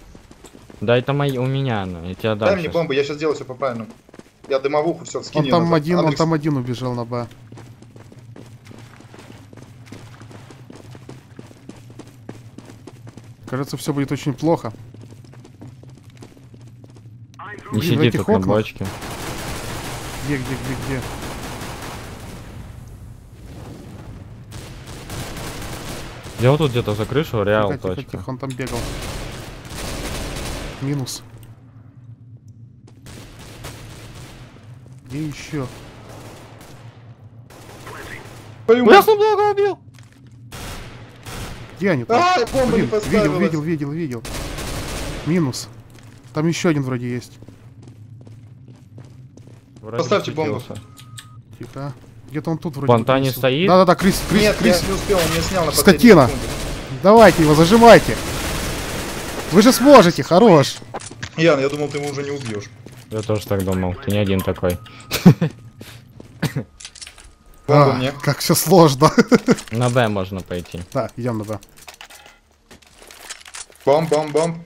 [SPEAKER 1] Да это мои, у меня ну, я
[SPEAKER 3] тебя
[SPEAKER 1] дам
[SPEAKER 3] Дай
[SPEAKER 1] мне
[SPEAKER 3] бомбы, я сейчас сделаю все по-правильному. Я дымовуху все
[SPEAKER 2] вскину.
[SPEAKER 3] Он
[SPEAKER 2] там
[SPEAKER 3] назад.
[SPEAKER 2] один,
[SPEAKER 3] Адрес.
[SPEAKER 2] он там один убежал на Б. Кажется, все будет очень плохо.
[SPEAKER 1] Не сиди тут
[SPEAKER 2] окнах.
[SPEAKER 1] на бочке.
[SPEAKER 2] Где, где, где, где?
[SPEAKER 1] Я вот тут где-то за крышу, реал
[SPEAKER 2] Тихо, тихо,
[SPEAKER 1] точка.
[SPEAKER 2] тихо, он там бегал. Минус. Где еще?
[SPEAKER 3] Твою
[SPEAKER 1] Я. Снупдога убил!
[SPEAKER 2] Где они там?
[SPEAKER 3] А, бомба не
[SPEAKER 2] видел, видел, видел, видел. Минус. Там еще один вроде есть.
[SPEAKER 1] Вроде
[SPEAKER 3] Поставьте бомбу.
[SPEAKER 2] Тихо. Где-то он тут вроде. Крысил.
[SPEAKER 1] стоит?
[SPEAKER 2] Да-да-да, крыс, крыс,
[SPEAKER 3] Нет,
[SPEAKER 2] крыс.
[SPEAKER 3] я не успел, он меня снял на
[SPEAKER 2] Скотина.
[SPEAKER 3] секунду.
[SPEAKER 2] Давайте его, зажимайте. Вы же сможете, хорош.
[SPEAKER 3] Ян, я думал, ты его уже не убьешь.
[SPEAKER 1] Я тоже так думал. Ты не один такой.
[SPEAKER 2] А. Как все сложно.
[SPEAKER 1] На Б можно пойти.
[SPEAKER 2] Да, идем на Б.
[SPEAKER 3] Бом.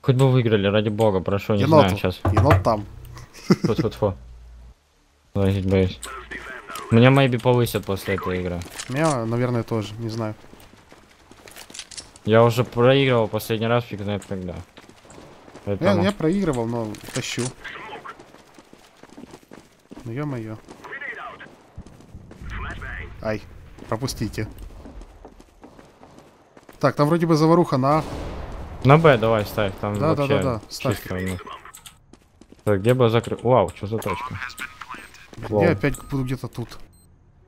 [SPEAKER 1] Хоть бы выиграли, ради бога, прошу, не
[SPEAKER 2] Енот.
[SPEAKER 1] знаю сейчас.
[SPEAKER 2] Енот там.
[SPEAKER 1] Фу фу фу Лазить боюсь. Меня майби повысят после этой игры.
[SPEAKER 2] Меня, наверное, тоже, не знаю.
[SPEAKER 1] Я уже проигрывал последний раз, фиг знает когда.
[SPEAKER 2] Я,
[SPEAKER 1] Поэтому...
[SPEAKER 2] я проигрывал, но тащу. Ну ё-моё. Ай, пропустите. Так, там вроде бы заваруха на А.
[SPEAKER 1] На Б давай ставь, там
[SPEAKER 2] Да, да,
[SPEAKER 1] вообще
[SPEAKER 2] да, да, ставь.
[SPEAKER 1] чисто у них. Так, где бы закрыть? Вау, что за точка?
[SPEAKER 2] Я опять буду где-то тут.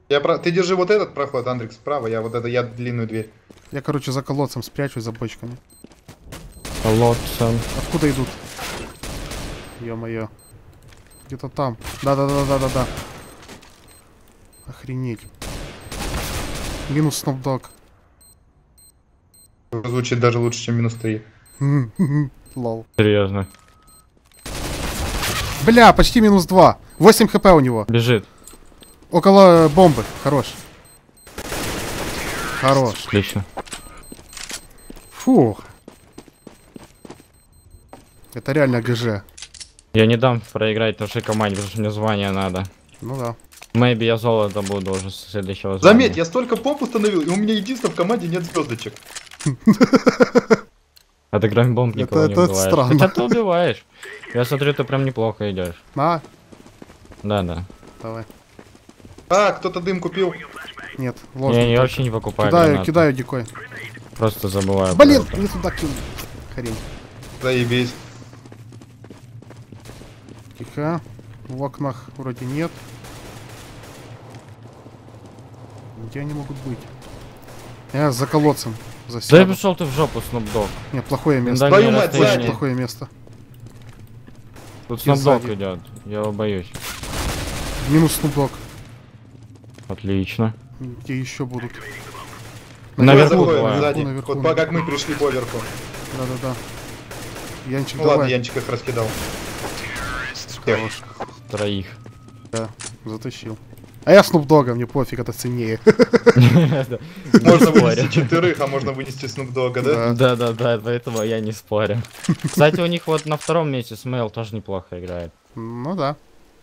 [SPEAKER 3] Я про... Ты держи вот этот проход, Андрик, справа, я вот это, я длинную дверь.
[SPEAKER 2] Я, короче, за колодцем спрячусь за бочками.
[SPEAKER 1] Лотсон.
[SPEAKER 2] Откуда идут? Ё-моё. Где-то там. Да-да-да-да-да-да. Охренеть. Минус снопдог.
[SPEAKER 3] Звучит даже лучше, чем минус 3.
[SPEAKER 2] Лол.
[SPEAKER 1] Серьезно.
[SPEAKER 2] Бля, почти минус 2. 8 хп у него.
[SPEAKER 1] Бежит.
[SPEAKER 2] Около бомбы. Хорош. Хорош.
[SPEAKER 1] Отлично.
[SPEAKER 2] Фух. Это реально ГЖ.
[SPEAKER 1] Я не дам проиграть нашей команде, потому что мне звание надо.
[SPEAKER 2] Ну да.
[SPEAKER 1] Maybe я золото буду уже с следующего звания.
[SPEAKER 3] Заметь, я столько помп установил, и у меня единственное в команде нет звездочек.
[SPEAKER 1] А ты бомб никого
[SPEAKER 2] Это-
[SPEAKER 1] не
[SPEAKER 2] это
[SPEAKER 1] убиваешь.
[SPEAKER 2] странно.
[SPEAKER 1] Хотя ты убиваешь. Я смотрю, ты прям неплохо идешь.
[SPEAKER 2] На,
[SPEAKER 1] Да, да.
[SPEAKER 2] давай.
[SPEAKER 3] А, кто-то дым купил.
[SPEAKER 2] Нет,
[SPEAKER 1] Я,
[SPEAKER 2] ложно.
[SPEAKER 1] я
[SPEAKER 2] только.
[SPEAKER 1] вообще не покупаю
[SPEAKER 2] Кидаю,
[SPEAKER 1] гранаты.
[SPEAKER 2] кидаю дикой.
[SPEAKER 1] Просто забываю.
[SPEAKER 2] Блин, не туда кинул. Хрень.
[SPEAKER 3] Заебись.
[SPEAKER 2] Тихо. В окнах вроде нет. Где они могут быть? Я за колодцем.
[SPEAKER 1] Да
[SPEAKER 2] Засяду.
[SPEAKER 1] пошел ты в жопу, Снупдог.
[SPEAKER 2] Нет, плохое место.
[SPEAKER 3] Твою мать,
[SPEAKER 2] плохое место.
[SPEAKER 1] Тут Снупдог идет. Я его боюсь.
[SPEAKER 2] Минус снупдог.
[SPEAKER 1] Отлично.
[SPEAKER 2] Где еще будут?
[SPEAKER 1] Наверху
[SPEAKER 3] Заходим
[SPEAKER 1] бывает.
[SPEAKER 3] сзади.
[SPEAKER 2] наверху,
[SPEAKER 3] Вот как мы пришли поверху.
[SPEAKER 2] Да-да-да. Янчик,
[SPEAKER 3] Ну ладно,
[SPEAKER 2] давай.
[SPEAKER 3] Янчик их раскидал.
[SPEAKER 2] Хорош.
[SPEAKER 1] Троих.
[SPEAKER 2] Да, затащил. А я снупдога, мне пофиг, это ценнее.
[SPEAKER 3] Можно вынести четверых, а можно вынести Снупдога, да?
[SPEAKER 1] Да, да, да, поэтому я не спорю. Кстати, у них вот на втором месте Смейл тоже неплохо играет.
[SPEAKER 2] Ну да.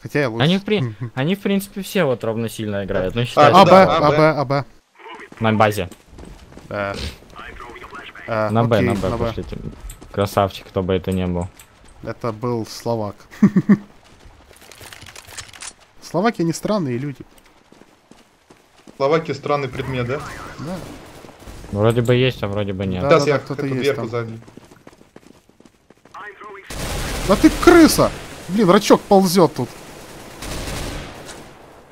[SPEAKER 2] Хотя я лучше.
[SPEAKER 1] Они, в при- они в принципе все вот равносильно играют. Ну
[SPEAKER 3] А,
[SPEAKER 1] считай,
[SPEAKER 2] АБ,
[SPEAKER 3] да, А.
[SPEAKER 2] АБ, АБ.
[SPEAKER 1] на базе.
[SPEAKER 2] Э, э,
[SPEAKER 1] На Б, на Б пошлите. Красавчик, кто бы это ни был.
[SPEAKER 2] Это был словак. Словаки не странные люди.
[SPEAKER 3] Словакия странный предмет, да?
[SPEAKER 2] Да.
[SPEAKER 1] Вроде бы есть, а вроде бы нет.
[SPEAKER 2] Да.
[SPEAKER 3] Сейчас я
[SPEAKER 2] кто-то есть там.
[SPEAKER 3] заднюю.
[SPEAKER 2] Да ты крыса! Блин, рачок ползет тут.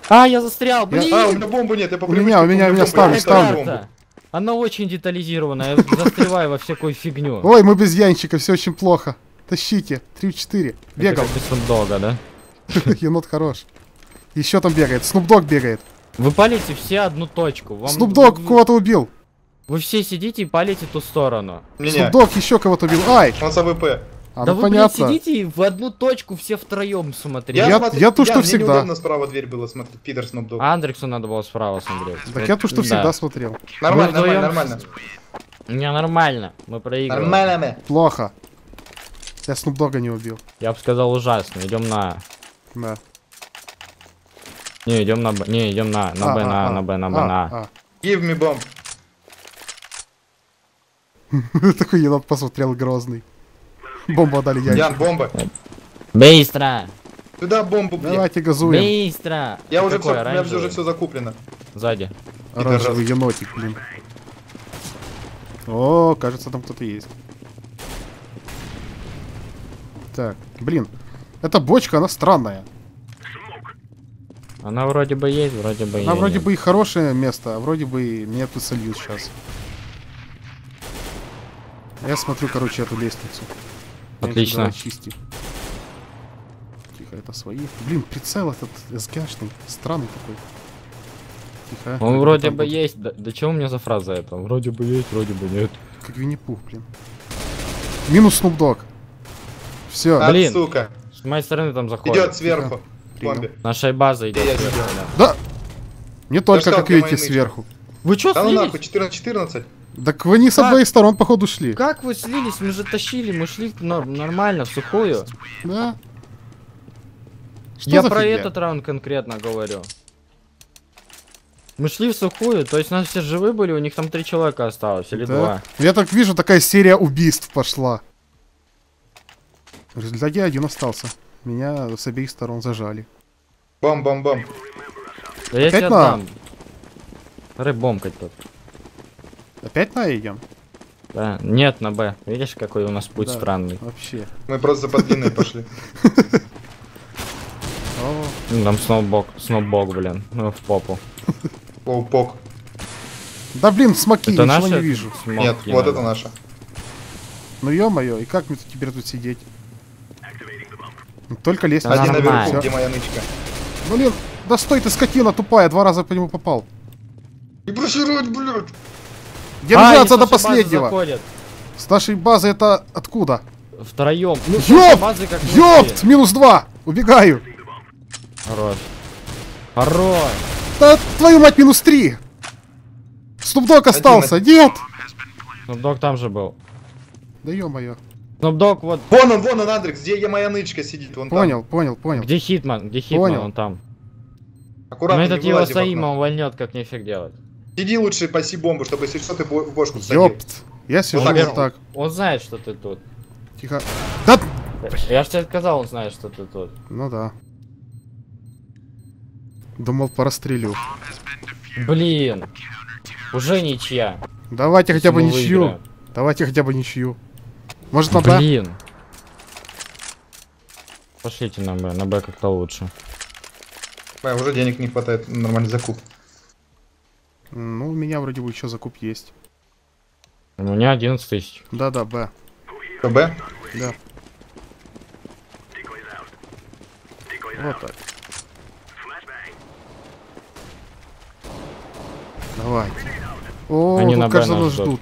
[SPEAKER 1] А, я застрял, блин!
[SPEAKER 3] А, у меня бомбы нет, я по
[SPEAKER 2] У меня, у меня, у меня, ставлю, ставлю.
[SPEAKER 1] Она очень детализированная, я застреваю во всякую фигню.
[SPEAKER 2] Ой, мы без Янчика, все очень плохо. Тащите. 3-4.
[SPEAKER 1] Это
[SPEAKER 2] Бегал.
[SPEAKER 1] как без Снупдога, да?
[SPEAKER 2] Енот хорош. Еще там бегает. Снупдог бегает.
[SPEAKER 1] Вы палите все одну точку. Вам-
[SPEAKER 2] Снупдог
[SPEAKER 1] вы,
[SPEAKER 2] кого-то убил.
[SPEAKER 1] вы все сидите и палите ту сторону.
[SPEAKER 2] Снупдог еще кого-то убил. Ай!
[SPEAKER 3] он с АВП.
[SPEAKER 2] А,
[SPEAKER 1] да
[SPEAKER 2] ну
[SPEAKER 1] вы, блин,
[SPEAKER 2] понятно.
[SPEAKER 1] сидите и в одну точку все втроем смотрите.
[SPEAKER 2] Я-
[SPEAKER 3] смотрю-
[SPEAKER 2] я то, что
[SPEAKER 3] мне
[SPEAKER 2] всегда.
[SPEAKER 3] неудобно справа дверь была, смотри, пидор Снупдог.
[SPEAKER 1] А Андрексу надо было справа смотреть.
[SPEAKER 2] Так я то, что
[SPEAKER 1] Да.
[SPEAKER 2] всегда смотрел.
[SPEAKER 3] Нормально, нормально, нормально.
[SPEAKER 1] Не, нормально. Мы проигрываем.
[SPEAKER 3] Нормально, мы.
[SPEAKER 2] Плохо. Я Снупдога не убил.
[SPEAKER 1] Я бы сказал ужасно. Идем на.
[SPEAKER 2] Да.
[SPEAKER 1] Не, идем на Б. Не, идем на. На
[SPEAKER 2] А,
[SPEAKER 1] Б,
[SPEAKER 2] а,
[SPEAKER 1] на,
[SPEAKER 2] а,
[SPEAKER 1] на Б, на Б,
[SPEAKER 2] а,
[SPEAKER 1] на.
[SPEAKER 2] а.
[SPEAKER 3] Give me bomb.
[SPEAKER 2] Такой енот посмотрел грозный. Бомбу отдали Яне.
[SPEAKER 3] Ян, бомба.
[SPEAKER 1] Быстро!
[SPEAKER 3] Сюда бомбу, блин.
[SPEAKER 2] Давайте газуем.
[SPEAKER 1] Быстро!
[SPEAKER 3] Я уже все, у меня уже все закуплено.
[SPEAKER 1] Сзади.
[SPEAKER 2] Оранжевый енотик, блин. О, кажется, там кто-то есть. Так, блин. Эта бочка, она странная.
[SPEAKER 1] Она вроде бы есть, вроде бы
[SPEAKER 2] Она вроде
[SPEAKER 1] нет.
[SPEAKER 2] бы и хорошее место, а вроде бы и меня тут сольют сейчас. Я смотрю, короче, эту лестницу.
[SPEAKER 1] Отлично.
[SPEAKER 2] чисти. Тихо, это свои. Блин, прицел этот СГшный, странный такой. Тихо.
[SPEAKER 1] Он вроде бы
[SPEAKER 2] будет.
[SPEAKER 1] есть. Да, да чё у меня за фраза это? Вроде бы есть, вроде бы нет.
[SPEAKER 2] Как Винни-Пух, блин. Минус Снупдог. Все.
[SPEAKER 3] А,
[SPEAKER 1] Блин.
[SPEAKER 3] сука.
[SPEAKER 1] С моей стороны там заходит.
[SPEAKER 3] Идет сверху. Бомбе.
[SPEAKER 1] Нашей база идет.
[SPEAKER 3] Я
[SPEAKER 1] сверху, да.
[SPEAKER 2] Да! Не только,
[SPEAKER 3] что,
[SPEAKER 2] как видите, сверху.
[SPEAKER 1] Вы чё
[SPEAKER 3] Да ну нахуй, 14-14.
[SPEAKER 2] Так вы не с
[SPEAKER 1] Как?
[SPEAKER 2] обоих сторон, походу, шли.
[SPEAKER 1] Как вы слились? Мы же тащили, мы шли нор- нормально, в сухую.
[SPEAKER 2] Да? Что
[SPEAKER 1] Я
[SPEAKER 2] за
[SPEAKER 1] про
[SPEAKER 2] фигня?
[SPEAKER 1] этот раунд конкретно говорю. Мы шли в сухую, то есть у нас все живы были, у них там три человека осталось, или
[SPEAKER 2] Да.
[SPEAKER 1] два.
[SPEAKER 2] Я так вижу, такая серия убийств пошла. В результате один остался. Меня с обеих сторон зажали.
[SPEAKER 3] Бам-бам-бам.
[SPEAKER 1] Да я
[SPEAKER 2] Опять
[SPEAKER 1] тебе
[SPEAKER 2] на?
[SPEAKER 1] дам. Рыбомкать тут.
[SPEAKER 2] Опять на идем?
[SPEAKER 1] Да. Нет, на Б. Видишь, какой у нас путь
[SPEAKER 2] Да.
[SPEAKER 1] странный.
[SPEAKER 2] Вообще.
[SPEAKER 3] Мы просто по длинной пошли.
[SPEAKER 1] Ну, Там сноубок, сноубок, блин. Ну, в попу.
[SPEAKER 3] Лоупок.
[SPEAKER 2] Да блин, смоки,
[SPEAKER 1] Это
[SPEAKER 2] ничего не вижу.
[SPEAKER 3] Нет, вот это наша.
[SPEAKER 2] Ну ё-моё, и как мне тут теперь тут сидеть? Только лезть
[SPEAKER 1] Да
[SPEAKER 3] Один наверху,
[SPEAKER 2] всё.
[SPEAKER 3] где моя нычка.
[SPEAKER 2] Блин, да стой ты, скотина тупая, два раза по нему попал.
[SPEAKER 3] Не просирать, блядь.
[SPEAKER 1] А,
[SPEAKER 2] Держаться
[SPEAKER 1] они
[SPEAKER 2] до последнего. С нашей базы это откуда?
[SPEAKER 1] Втроем. Ну,
[SPEAKER 2] Ёпт,
[SPEAKER 1] шли.
[SPEAKER 2] минус два, убегаю.
[SPEAKER 1] Хорош. Хорош.
[SPEAKER 2] Да твою мать, минус три. Снупдог остался, нет.
[SPEAKER 1] Снупдог там же был.
[SPEAKER 2] Да ё-моё.
[SPEAKER 1] Снупдог вот.
[SPEAKER 3] Вон он, вон он, Андрекс, где я моя нычка сидит, вон там.
[SPEAKER 2] Понял, понял, понял.
[SPEAKER 1] Где Хитман? Где Хитман?
[SPEAKER 2] Понял.
[SPEAKER 1] Он там.
[SPEAKER 3] Аккуратно,
[SPEAKER 1] Ну
[SPEAKER 3] не
[SPEAKER 1] этот его
[SPEAKER 3] в
[SPEAKER 1] Саима,
[SPEAKER 3] окно.
[SPEAKER 1] он вольнет, как нефиг делать.
[SPEAKER 3] Сиди лучше, паси бомбу, чтобы если что, ты в бошку всадил.
[SPEAKER 2] Ёпт. Я сижу
[SPEAKER 3] так
[SPEAKER 2] вот так.
[SPEAKER 1] Он знает, что ты тут.
[SPEAKER 2] Тихо. Да,
[SPEAKER 1] Я же тебе сказал, он знает, что ты тут.
[SPEAKER 2] ну да. Думал, порастрелю.
[SPEAKER 1] Блин. Уже ничья.
[SPEAKER 2] Давайте хотя бы ничью.
[SPEAKER 1] выиграем.
[SPEAKER 2] Давайте хотя бы ничью. Может на Б?
[SPEAKER 1] Блин. Пошлите на Б, на Б как-то лучше.
[SPEAKER 3] Бля, уже денег не хватает на нормальный закуп.
[SPEAKER 2] Ну, у меня вроде бы еще закуп есть.
[SPEAKER 1] У меня 11 тысяч.
[SPEAKER 2] Да-да, Б.
[SPEAKER 3] КБ?
[SPEAKER 2] Да. Вот так. Давайте. О,
[SPEAKER 1] Они
[SPEAKER 2] тут, кажется,
[SPEAKER 1] нас
[SPEAKER 2] нас
[SPEAKER 1] ждут.
[SPEAKER 2] ждут.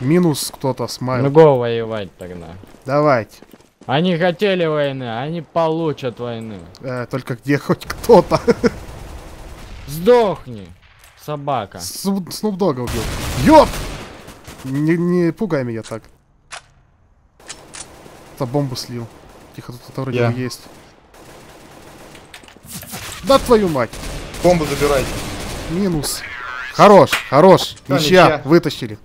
[SPEAKER 2] Минус кто-то смайл.
[SPEAKER 1] Ну го воевать тогда.
[SPEAKER 2] Давайте.
[SPEAKER 1] Они хотели войны, они получат войны.
[SPEAKER 2] Э, только где хоть кто-то.
[SPEAKER 1] Сдохни, собака.
[SPEAKER 2] Снуп- Снупдога убил. Ёп! Не, не пугай меня так. Кто бомбу слил. Тихо, тут кто-то вроде
[SPEAKER 3] Я.
[SPEAKER 2] есть. Да твою мать.
[SPEAKER 3] Бомбу забирайте.
[SPEAKER 2] Минус. Хорош, хорош.
[SPEAKER 3] Да,
[SPEAKER 2] Ничья,
[SPEAKER 3] ничья.
[SPEAKER 2] вытащили.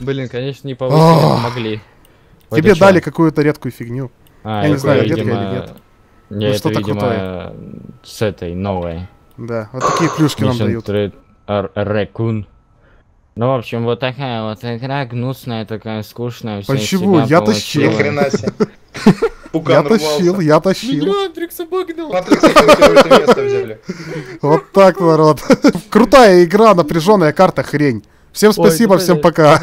[SPEAKER 1] Блин, конечно, не повысили, могли. Ой,
[SPEAKER 2] Тебе дали какую-то редкую фигню.
[SPEAKER 1] А,
[SPEAKER 2] я не
[SPEAKER 1] это,
[SPEAKER 2] знаю,
[SPEAKER 1] видимо,
[SPEAKER 2] или нет.
[SPEAKER 1] Не,
[SPEAKER 2] Ну,
[SPEAKER 1] это,
[SPEAKER 2] что-то
[SPEAKER 1] видимо, с этой новой.
[SPEAKER 2] Да, вот такие плюшки нам дают.
[SPEAKER 1] Trade Р- Raccoon. Ну, в общем, вот такая вот игра гнусная, такая скучная.
[SPEAKER 2] Почему? Я тащил.
[SPEAKER 3] Ни хрена себе.
[SPEAKER 2] Я тащил, я тащил.
[SPEAKER 1] Меня Андрекс обогнал.
[SPEAKER 2] Вот так, народ. Крутая игра, напряженная карта, хрень. Всем спасибо,
[SPEAKER 1] подожди,
[SPEAKER 2] всем пока.